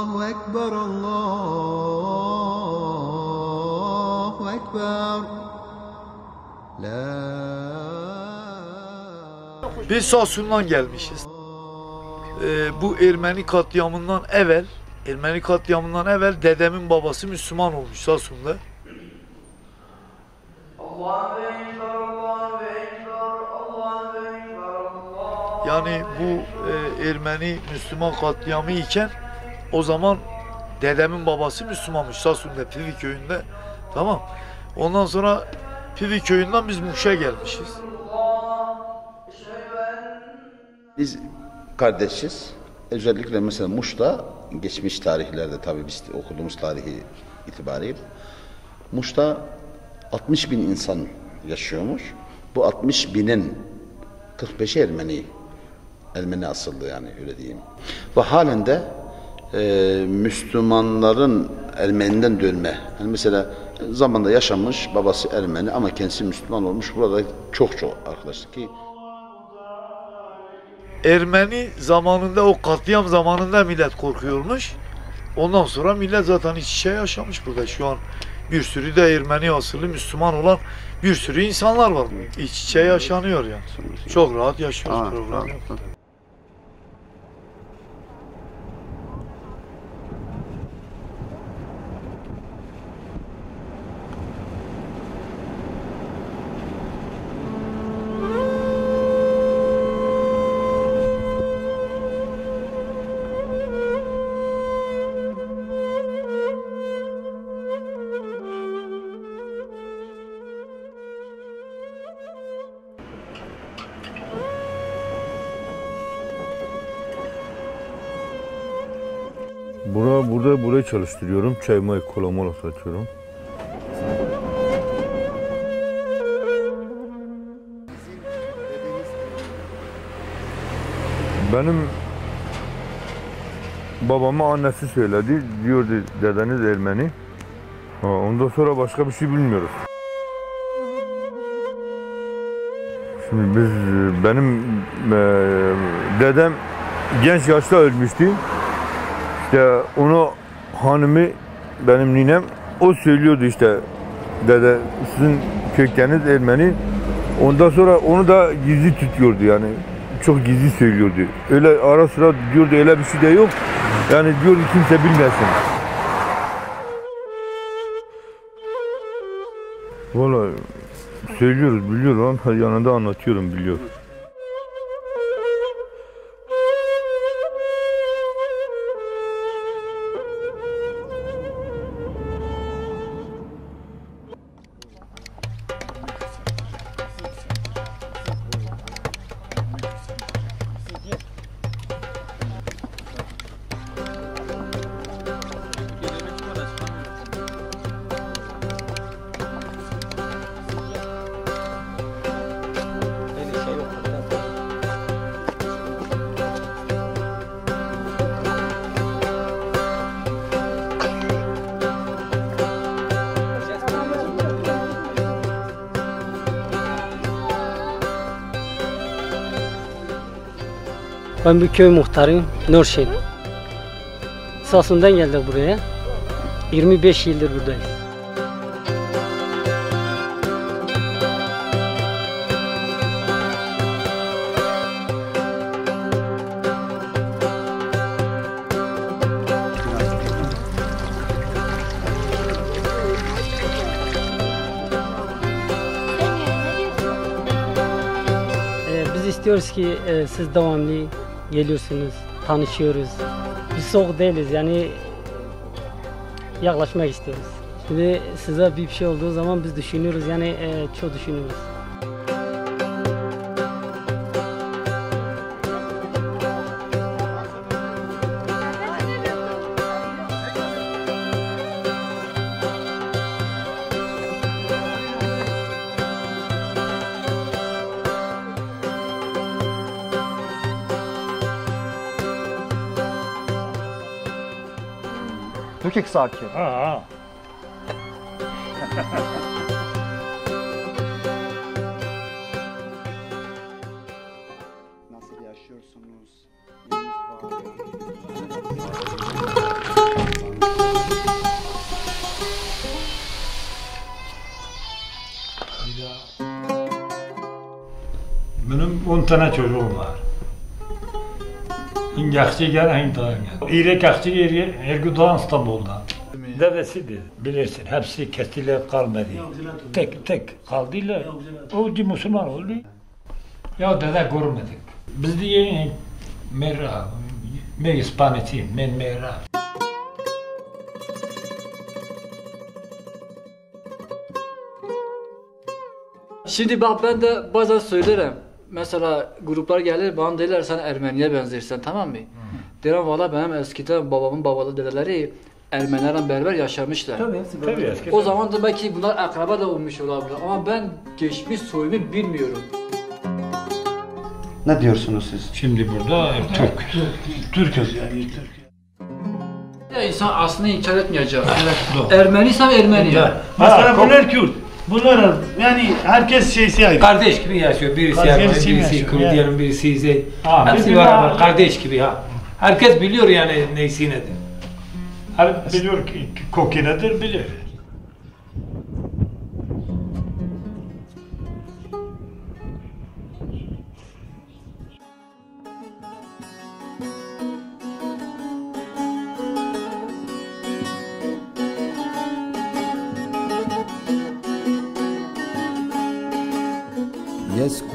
Allahu Ekber, Allahu Ekber. La Biz Sasun'dan gelmişiz. Ee, bu Ermeni katliamından evvel, Ermeni katliamından evvel dedemin babası Müslüman olmuş Sasun'da. Yani bu e, Ermeni Müslüman katliamı iken o zaman dedemin babası Müslümanmış Samsun'da Pivi köyünde. Tamam. Ondan sonra Pivi köyünden biz Muş'a gelmişiz. Biz kardeşiz. Özellikle mesela Muş'ta geçmiş tarihlerde tabii biz okuduğumuz tarihi itibariyle Muş'ta 60 bin insan yaşıyormuş. Bu 60 binin 45'i Ermeni. Ermeni asıllı yani öyle diyeyim. Ve halen de e, Müslümanların Ermeniden dönme. Yani mesela zamanda yaşamış, babası Ermeni ama kendisi Müslüman olmuş. Burada çok çok arkadaşlar ki Ermeni zamanında o katliam zamanında millet korkuyormuş. Ondan sonra millet zaten iç içe yaşamış burada. Şu an bir sürü de Ermeni asıllı Müslüman olan bir sürü insanlar var. İç içe yaşanıyor yani. Çok rahat yaşıyoruz problem yok. Çalıştırıyorum. Çay may kola mola satıyorum. Benim babama annesi söyledi. Diyordu dedeniz Ermeni. Ha, ondan sonra başka bir şey bilmiyoruz. Şimdi biz benim e, dedem genç yaşta ölmüştü. İşte onu hanımı benim ninem o söylüyordu işte dede sizin kökleriniz Ermeni. Ondan sonra onu da gizli tutuyordu yani. Çok gizli söylüyordu. Öyle ara sıra diyordu öyle bir şey de yok. Yani diyordu kimse bilmesin. Valla söylüyoruz biliyor ama yanında anlatıyorum biliyor. Ben bu köy muhtarıyım, Nurşin. Sasından geldik buraya. 25 yıldır buradayız. Ee, biz istiyoruz ki e, siz devamlı geliyorsunuz, tanışıyoruz. Biz soğuk değiliz yani yaklaşmak istiyoruz. Şimdi size bir şey olduğu zaman biz düşünüyoruz yani e, çok düşünüyoruz. Sakin. Ha, (laughs) Nasıl yaşıyorsunuz? Benim 10 tane çocuğum var. İngakçı gel, İntağın gel. İrek Akçı gel, Ergudoğan İstanbul'dan. Dedesidir, bilirsin. Hepsi kesilip kalmadı. Tek tek kaldılar. O di Müslüman oldu. Ya dede görmedik. Biz diye merra, me İspanyolcuyum, men merra. Şimdi bak ben de bazen söylerim. Mesela gruplar gelir bana derler sen Ermeniye benzersin tamam mı? Derim valla benim eskiden babamın babalı dedeleri Ermenilerle beraber yaşamışlar. Tabii, tabii, eskiden. O zaman da belki bunlar akraba da olmuş olabilir ama ben geçmiş soyumu bilmiyorum. Ne diyorsunuz siz? Şimdi burada Türk. Türk'üz yani Türk. Ya insan aslında inkar etmeyecek. Ermeniysem Ermeni. Mesela bunlar Kürt. Bunlar yani herkes şeysi ayrı. Kardeş gibi yaşıyor. Birisi Kardeş Ermeni, birisi yaşıyor, Kürt, ya. diyelim birisi İzey. Hepsi beraber kardeş gibi ha. Herkes biliyor yani neysi nedir. Her biliyor ki koki nedir bilir.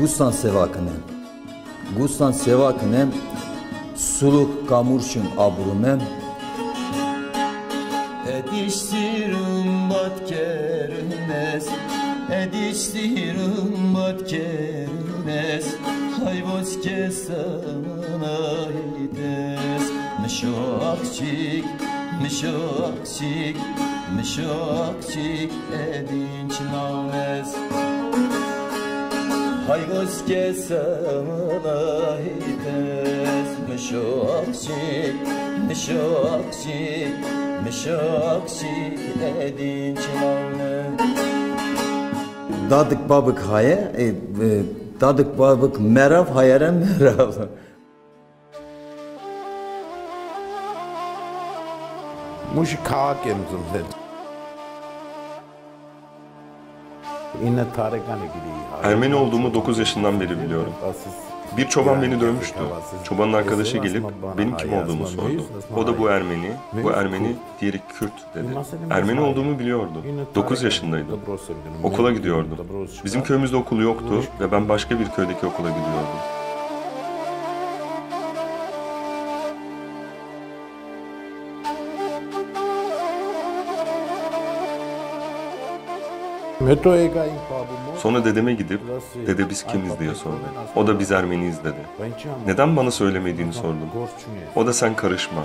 Gustan sevakınem. Gustan sevakınem suluk kamurşun abrumem. Ediştirim bat kerines, ediştirim bat kerines, hayvoz kesana hides. Mişokçik, mişokçik, mişokçik edinç navnes. Mişokçik, Haygoz kesemına hites Mişokşi, mişokşi, mişokşi edin çınavne Dadık babık haya, e, e, dadık babık merav hayara merav. Muşi kağıt yemzim dedi. Ermeni olduğumu 9 yaşından beri biliyorum. Bir çoban beni dövmüştü. Çobanın arkadaşı gelip benim kim olduğumu sordu. O da bu Ermeni, bu Ermeni, diğeri Kürt dedi. Ermeni olduğumu biliyordu. 9 yaşındaydım. Okula gidiyordum. Bizim köyümüzde okul yoktu ve ben başka bir köydeki okula gidiyordum. Sonra dedeme gidip, dede biz kimiz diye sordu. O da biz Ermeniyiz dedi. Neden bana söylemediğini sordum. O da sen karışma.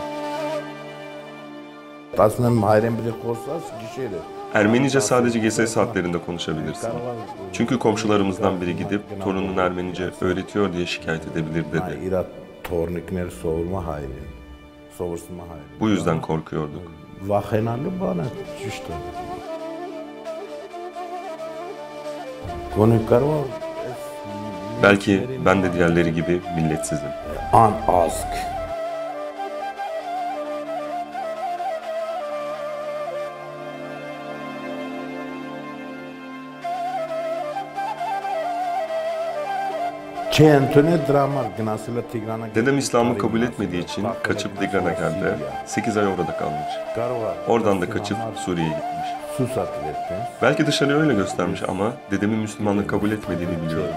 Ermenice sadece gece saatlerinde konuşabilirsin. Çünkü komşularımızdan biri gidip torunun Ermenice öğretiyor diye şikayet edebilir dedi. Bu yüzden korkuyorduk. Vahenalı bana düştü. Belki ben de diğerleri gibi milletsizim. Unasked. Dedem İslam'ı kabul etmediği için kaçıp Tigran'a geldi. 8 ay orada kalmış. Oradan da kaçıp Suriye'ye gitmiş. Belki dışarıya öyle göstermiş ama dedemin Müslümanlığı kabul etmediğini biliyorum.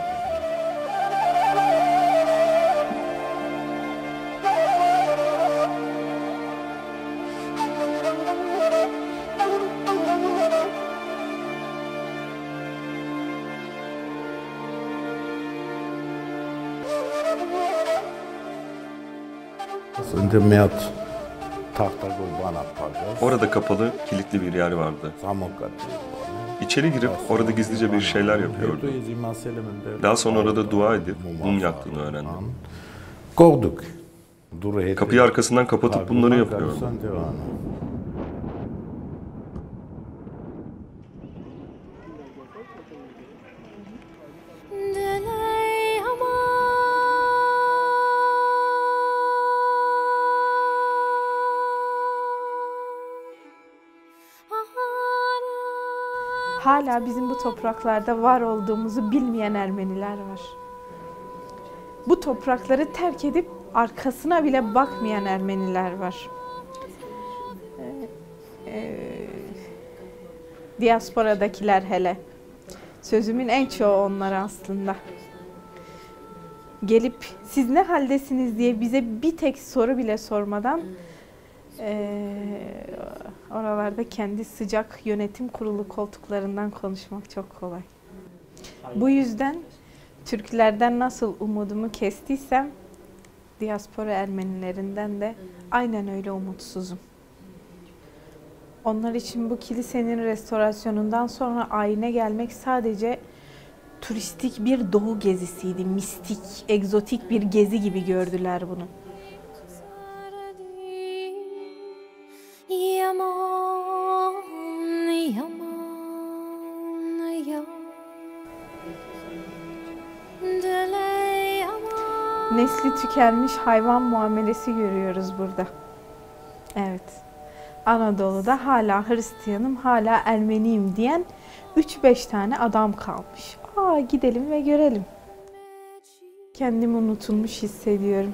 In yapacağız. Orada kapalı, kilitli bir yer vardı. İçeri girip orada gizlice bir şeyler yapıyordu. Daha sonra orada dua edip mum yaktığını öğrendim. Kovduk. Kapıyı arkasından kapatıp bunları yapıyordu. Hala bizim bu topraklarda var olduğumuzu bilmeyen Ermeniler var. Bu toprakları terk edip arkasına bile bakmayan Ermeniler var. Ee, e, diasporadakiler hele. Sözümün en çoğu onlara aslında. Gelip siz ne haldesiniz diye bize bir tek soru bile sormadan ee, oralarda kendi sıcak yönetim kurulu koltuklarından konuşmak çok kolay. Bu yüzden Türklerden nasıl umudumu kestiysem diaspora Ermenilerinden de aynen öyle umutsuzum. Onlar için bu kilisenin restorasyonundan sonra ayine gelmek sadece turistik bir doğu gezisiydi. Mistik, egzotik bir gezi gibi gördüler bunu. Nesli tükenmiş hayvan muamelesi görüyoruz burada. Evet. Anadolu'da hala Hristiyanım, hala Ermeniyim diyen 3-5 tane adam kalmış. Aa gidelim ve görelim. Kendimi unutulmuş hissediyorum.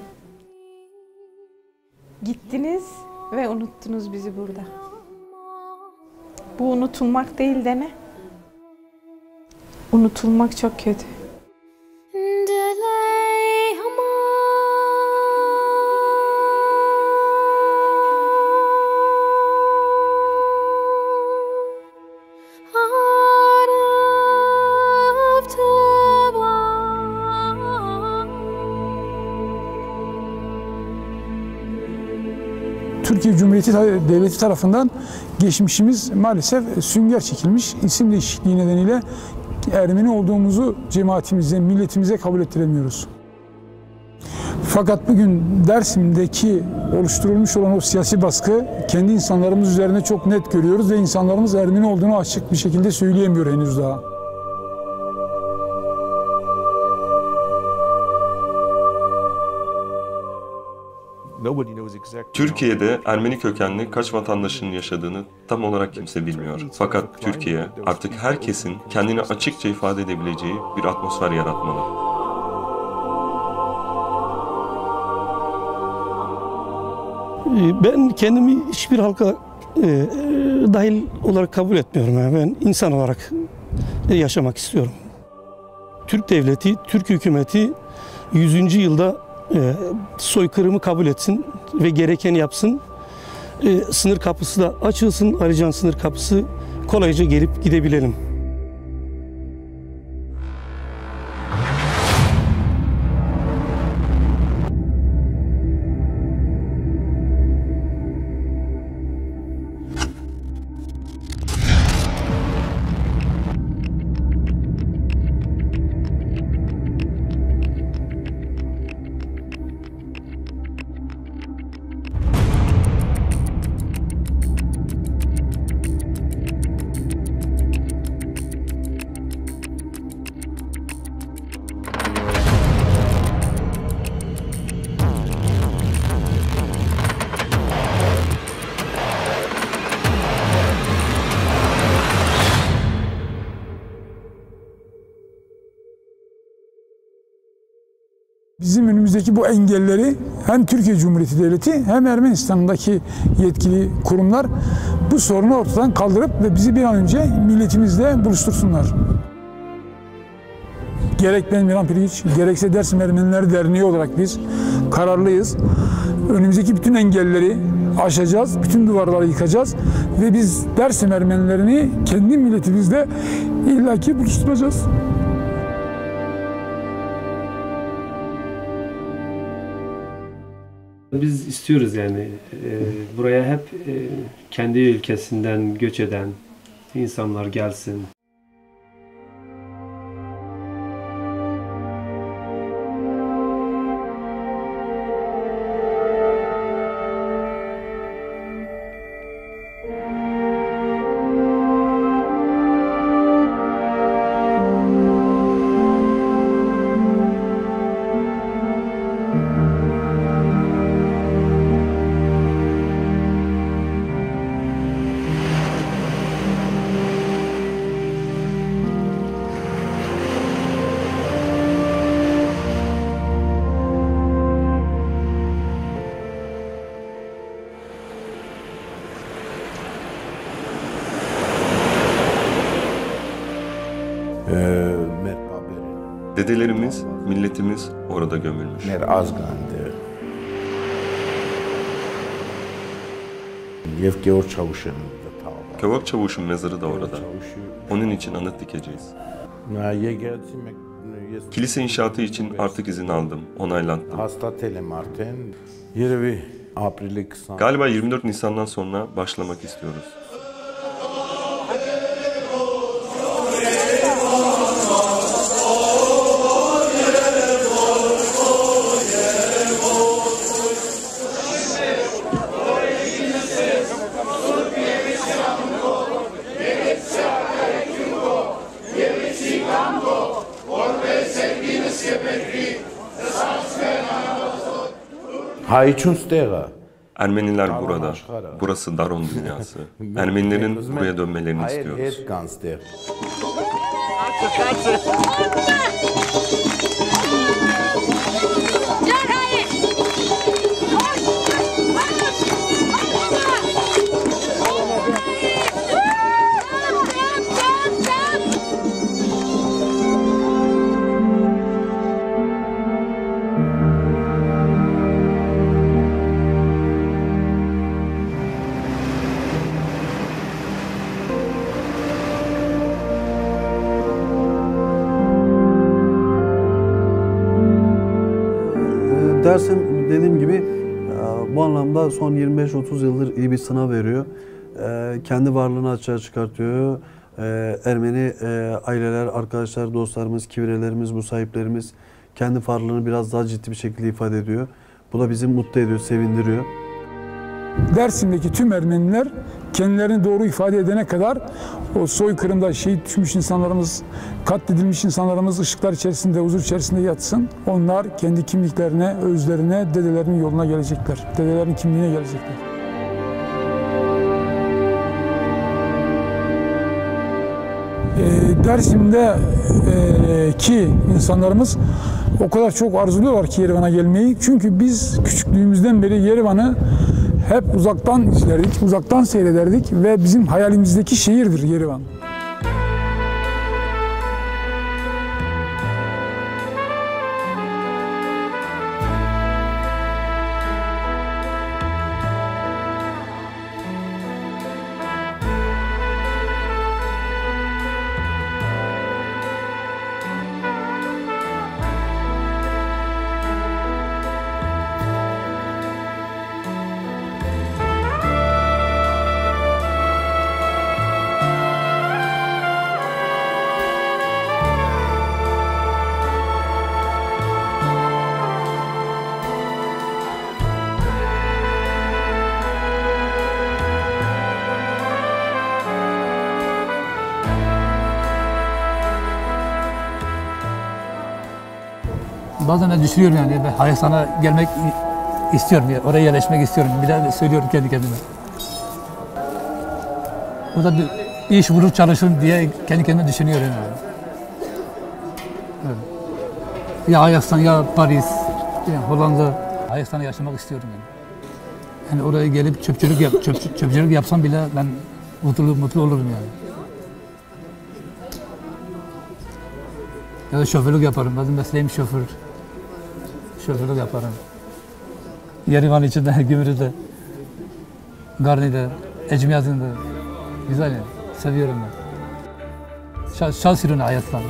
Gittiniz ve unuttunuz bizi burada. Bu unutulmak değil de ne? Unutulmak çok kötü. Cumhuriyeti Devleti tarafından geçmişimiz maalesef sünger çekilmiş. İsim değişikliği nedeniyle Ermeni olduğumuzu cemaatimize, milletimize kabul ettiremiyoruz. Fakat bugün Dersim'deki oluşturulmuş olan o siyasi baskı kendi insanlarımız üzerine çok net görüyoruz ve insanlarımız Ermeni olduğunu açık bir şekilde söyleyemiyor henüz daha. Türkiye'de Ermeni kökenli kaç vatandaşın yaşadığını tam olarak kimse bilmiyor. Fakat Türkiye artık herkesin kendini açıkça ifade edebileceği bir atmosfer yaratmalı. Ee, Ben kendimi hiçbir halka e, e, dahil olarak kabul etmiyorum. Yani ben insan olarak yaşamak istiyorum. Türk devleti, Türk hükümeti 100. yılda e, soykırımı kabul etsin ve gerekeni yapsın. E, sınır kapısı da açılsın, Arıcan sınır kapısı kolayca gelip gidebilelim. Bu engelleri hem Türkiye Cumhuriyeti Devleti hem Ermenistan'daki yetkili kurumlar bu sorunu ortadan kaldırıp ve bizi bir an önce milletimizle buluştursunlar. Gerek ben Miran Piriç, gerekse Dersim Ermeniler Derneği olarak biz kararlıyız. Önümüzdeki bütün engelleri aşacağız, bütün duvarları yıkacağız ve biz Dersim Ermenilerini kendi milletimizle illaki buluşturacağız. Biz istiyoruz yani e, buraya hep e, kendi ülkesinden göç eden insanlar gelsin. Dedelerimiz, milletimiz orada gömülmüş. Mer azgandı. Yev Georg Çavuş'un Kebap Çavuş'un mezarı da orada. Onun için anıt dikeceğiz. Kilise inşaatı için artık izin aldım, onaylattım. Hasta telemarten 20 April'e kısa. Galiba 24 Nisan'dan sonra başlamak istiyoruz. Stega. Ermeniler burada. Burası Daron dünyası. (laughs) Ermenilerin buraya dönmelerini istiyoruz. Son 25-30 yıldır iyi bir sınav veriyor. E, Kendi varlığını açığa çıkartıyor. E, Ermeni aileler, arkadaşlar, dostlarımız, kivrelerimiz, bu sahiplerimiz kendi varlığını biraz daha ciddi bir şekilde ifade ediyor. Bu da bizi mutlu ediyor, sevindiriyor. Dersim'deki tüm Ermeniler kendilerini doğru ifade edene kadar o soykırımda şehit düşmüş insanlarımız, katledilmiş insanlarımız ışıklar içerisinde, huzur içerisinde yatsın. Onlar kendi kimliklerine, özlerine, dedelerinin yoluna gelecekler. Dedelerinin kimliğine gelecekler. E, Dersim'de e, ki insanlarımız o kadar çok arzuluyorlar ki Yerevan'a gelmeyi. Çünkü biz küçüklüğümüzden beri Yerevan'ı hep uzaktan izlerdik, uzaktan seyrederdik ve bizim hayalimizdeki şehirdir Yerevan. Bazen de düşünüyorum yani ben Hayasan'a gelmek istiyorum. ya, Oraya yerleşmek istiyorum. Bir daha söylüyorum kendi kendime. Burada bir, bir iş bulur çalışırım diye kendi kendime düşünüyorum yani. Evet. Ya Hayasan ya Paris yani Hollanda, Hayıstan'da yaşamak istiyorum yani. Yani oraya gelip çöpçülük yap, çöp, çöpçülük yapsam bile ben mutlu mutlu olurum yani. Ya da şoförlük yaparım. Benim mesleğim şoför. Şoförlük yaparım. Yerivan içinde, (laughs) Gümrü'de, Garni'de, Ecmiyat'ında. Güzel yani. Seviyorum ben. Şans, şans ürünü hayattan.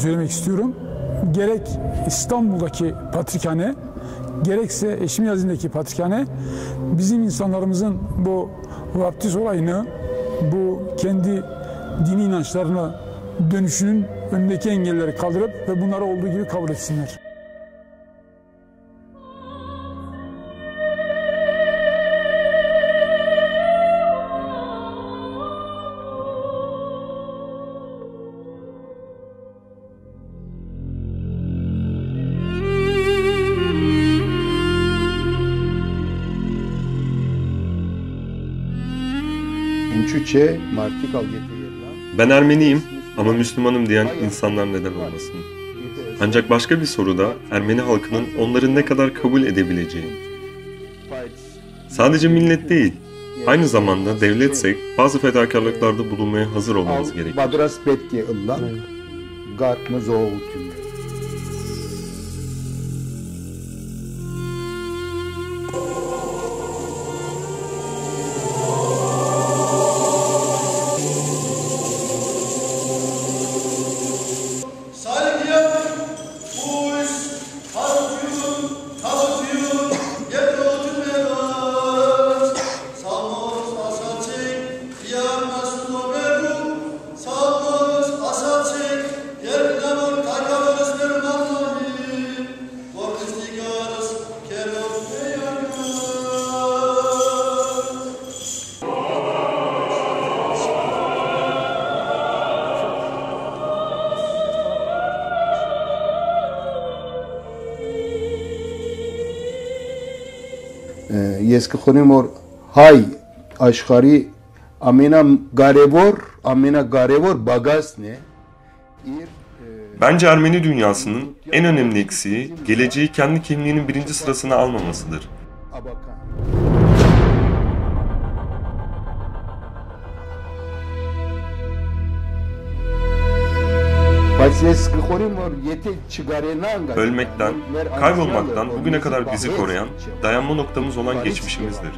Söylemek istiyorum. Gerek İstanbul'daki patrikhane, gerekse Eşmiyazin'deki patrikhane bizim insanlarımızın bu vaptiz olayını, bu kendi dini inançlarına dönüşünün önündeki engelleri kaldırıp ve bunları olduğu gibi kabul etsinler. Inçuçe, Martikal Ben Ermeniyim ama Müslümanım diyen insanlar neden olmasın? Ancak başka bir soru da Ermeni halkının onları ne kadar kabul edebileceği. Sadece millet değil, aynı zamanda devletsek bazı fedakarlıklarda bulunmaya hazır olmamız gerekir. кадисе ки хунемор ҳай ашқари амина гаревор амина гаревор багасне Bence Ermeni dünyasının en önemli eksiği geleceği kendi kimliğinin birinci sırasına almamasıdır. Ölmekten, kaybolmaktan bugüne kadar bizi koruyan, dayanma noktamız olan geçmişimizdir.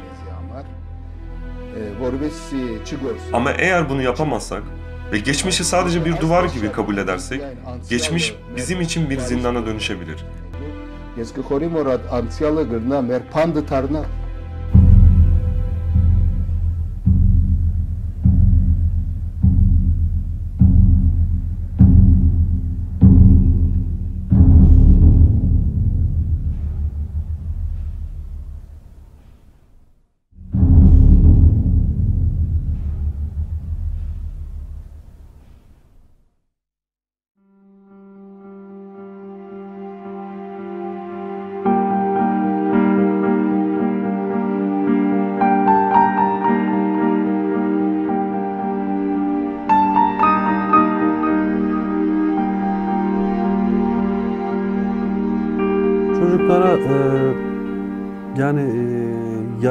Ama eğer bunu yapamazsak ve geçmişi sadece bir duvar gibi kabul edersek, geçmiş bizim için bir zindana dönüşebilir. Jaz govorimo o antijalogr namer panditarna.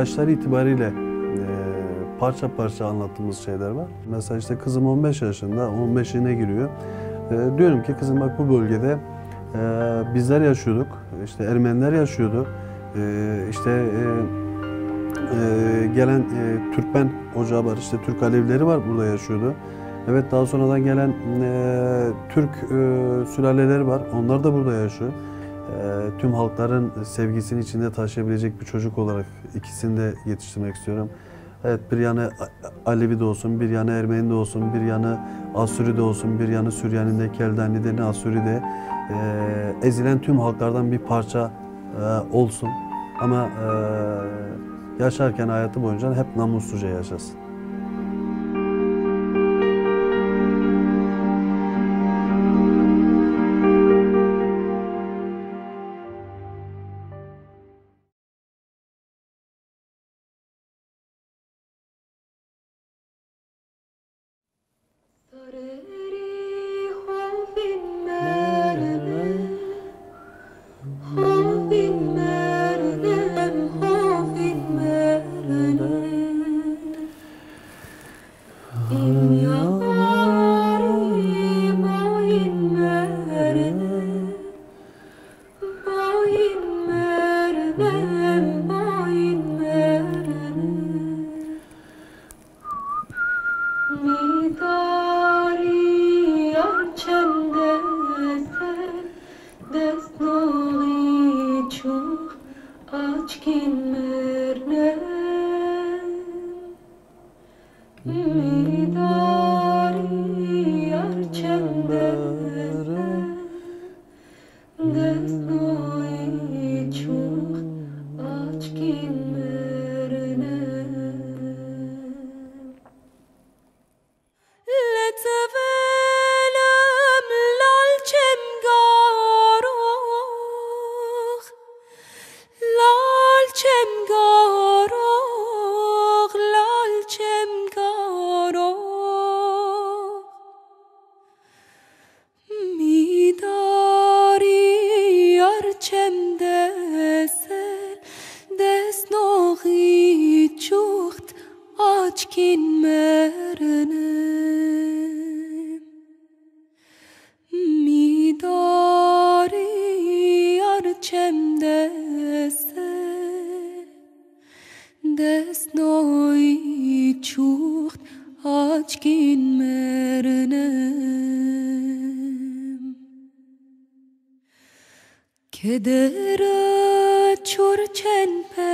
Yaşları itibariyle parça parça anlattığımız şeyler var. Mesela işte kızım 15 yaşında, 15'ine giriyor. Diyorum ki kızım bak bu bölgede bizler yaşıyorduk, işte Ermeniler yaşıyordu. E, işte gelen Türkmen ocağı var, işte Türk Alevileri var burada yaşıyordu. Evet daha sonradan gelen e, Türk e, sülaleleri var, onlar da burada yaşıyor. E, tüm halkların sevgisini içinde taşıyabilecek bir çocuk olarak ikisini de yetiştirmek istiyorum. Evet bir yanı Alevi de olsun, bir yanı Ermeni de olsun, bir yanı Asuri de olsun, bir yanı Süryani'de, Keldani'de, ne Asuri'de e, ezilen tüm halklardan bir parça e, olsun. Ama e, yaşarken hayatı boyunca hep namusluca yaşasın. Kedera çorçen perum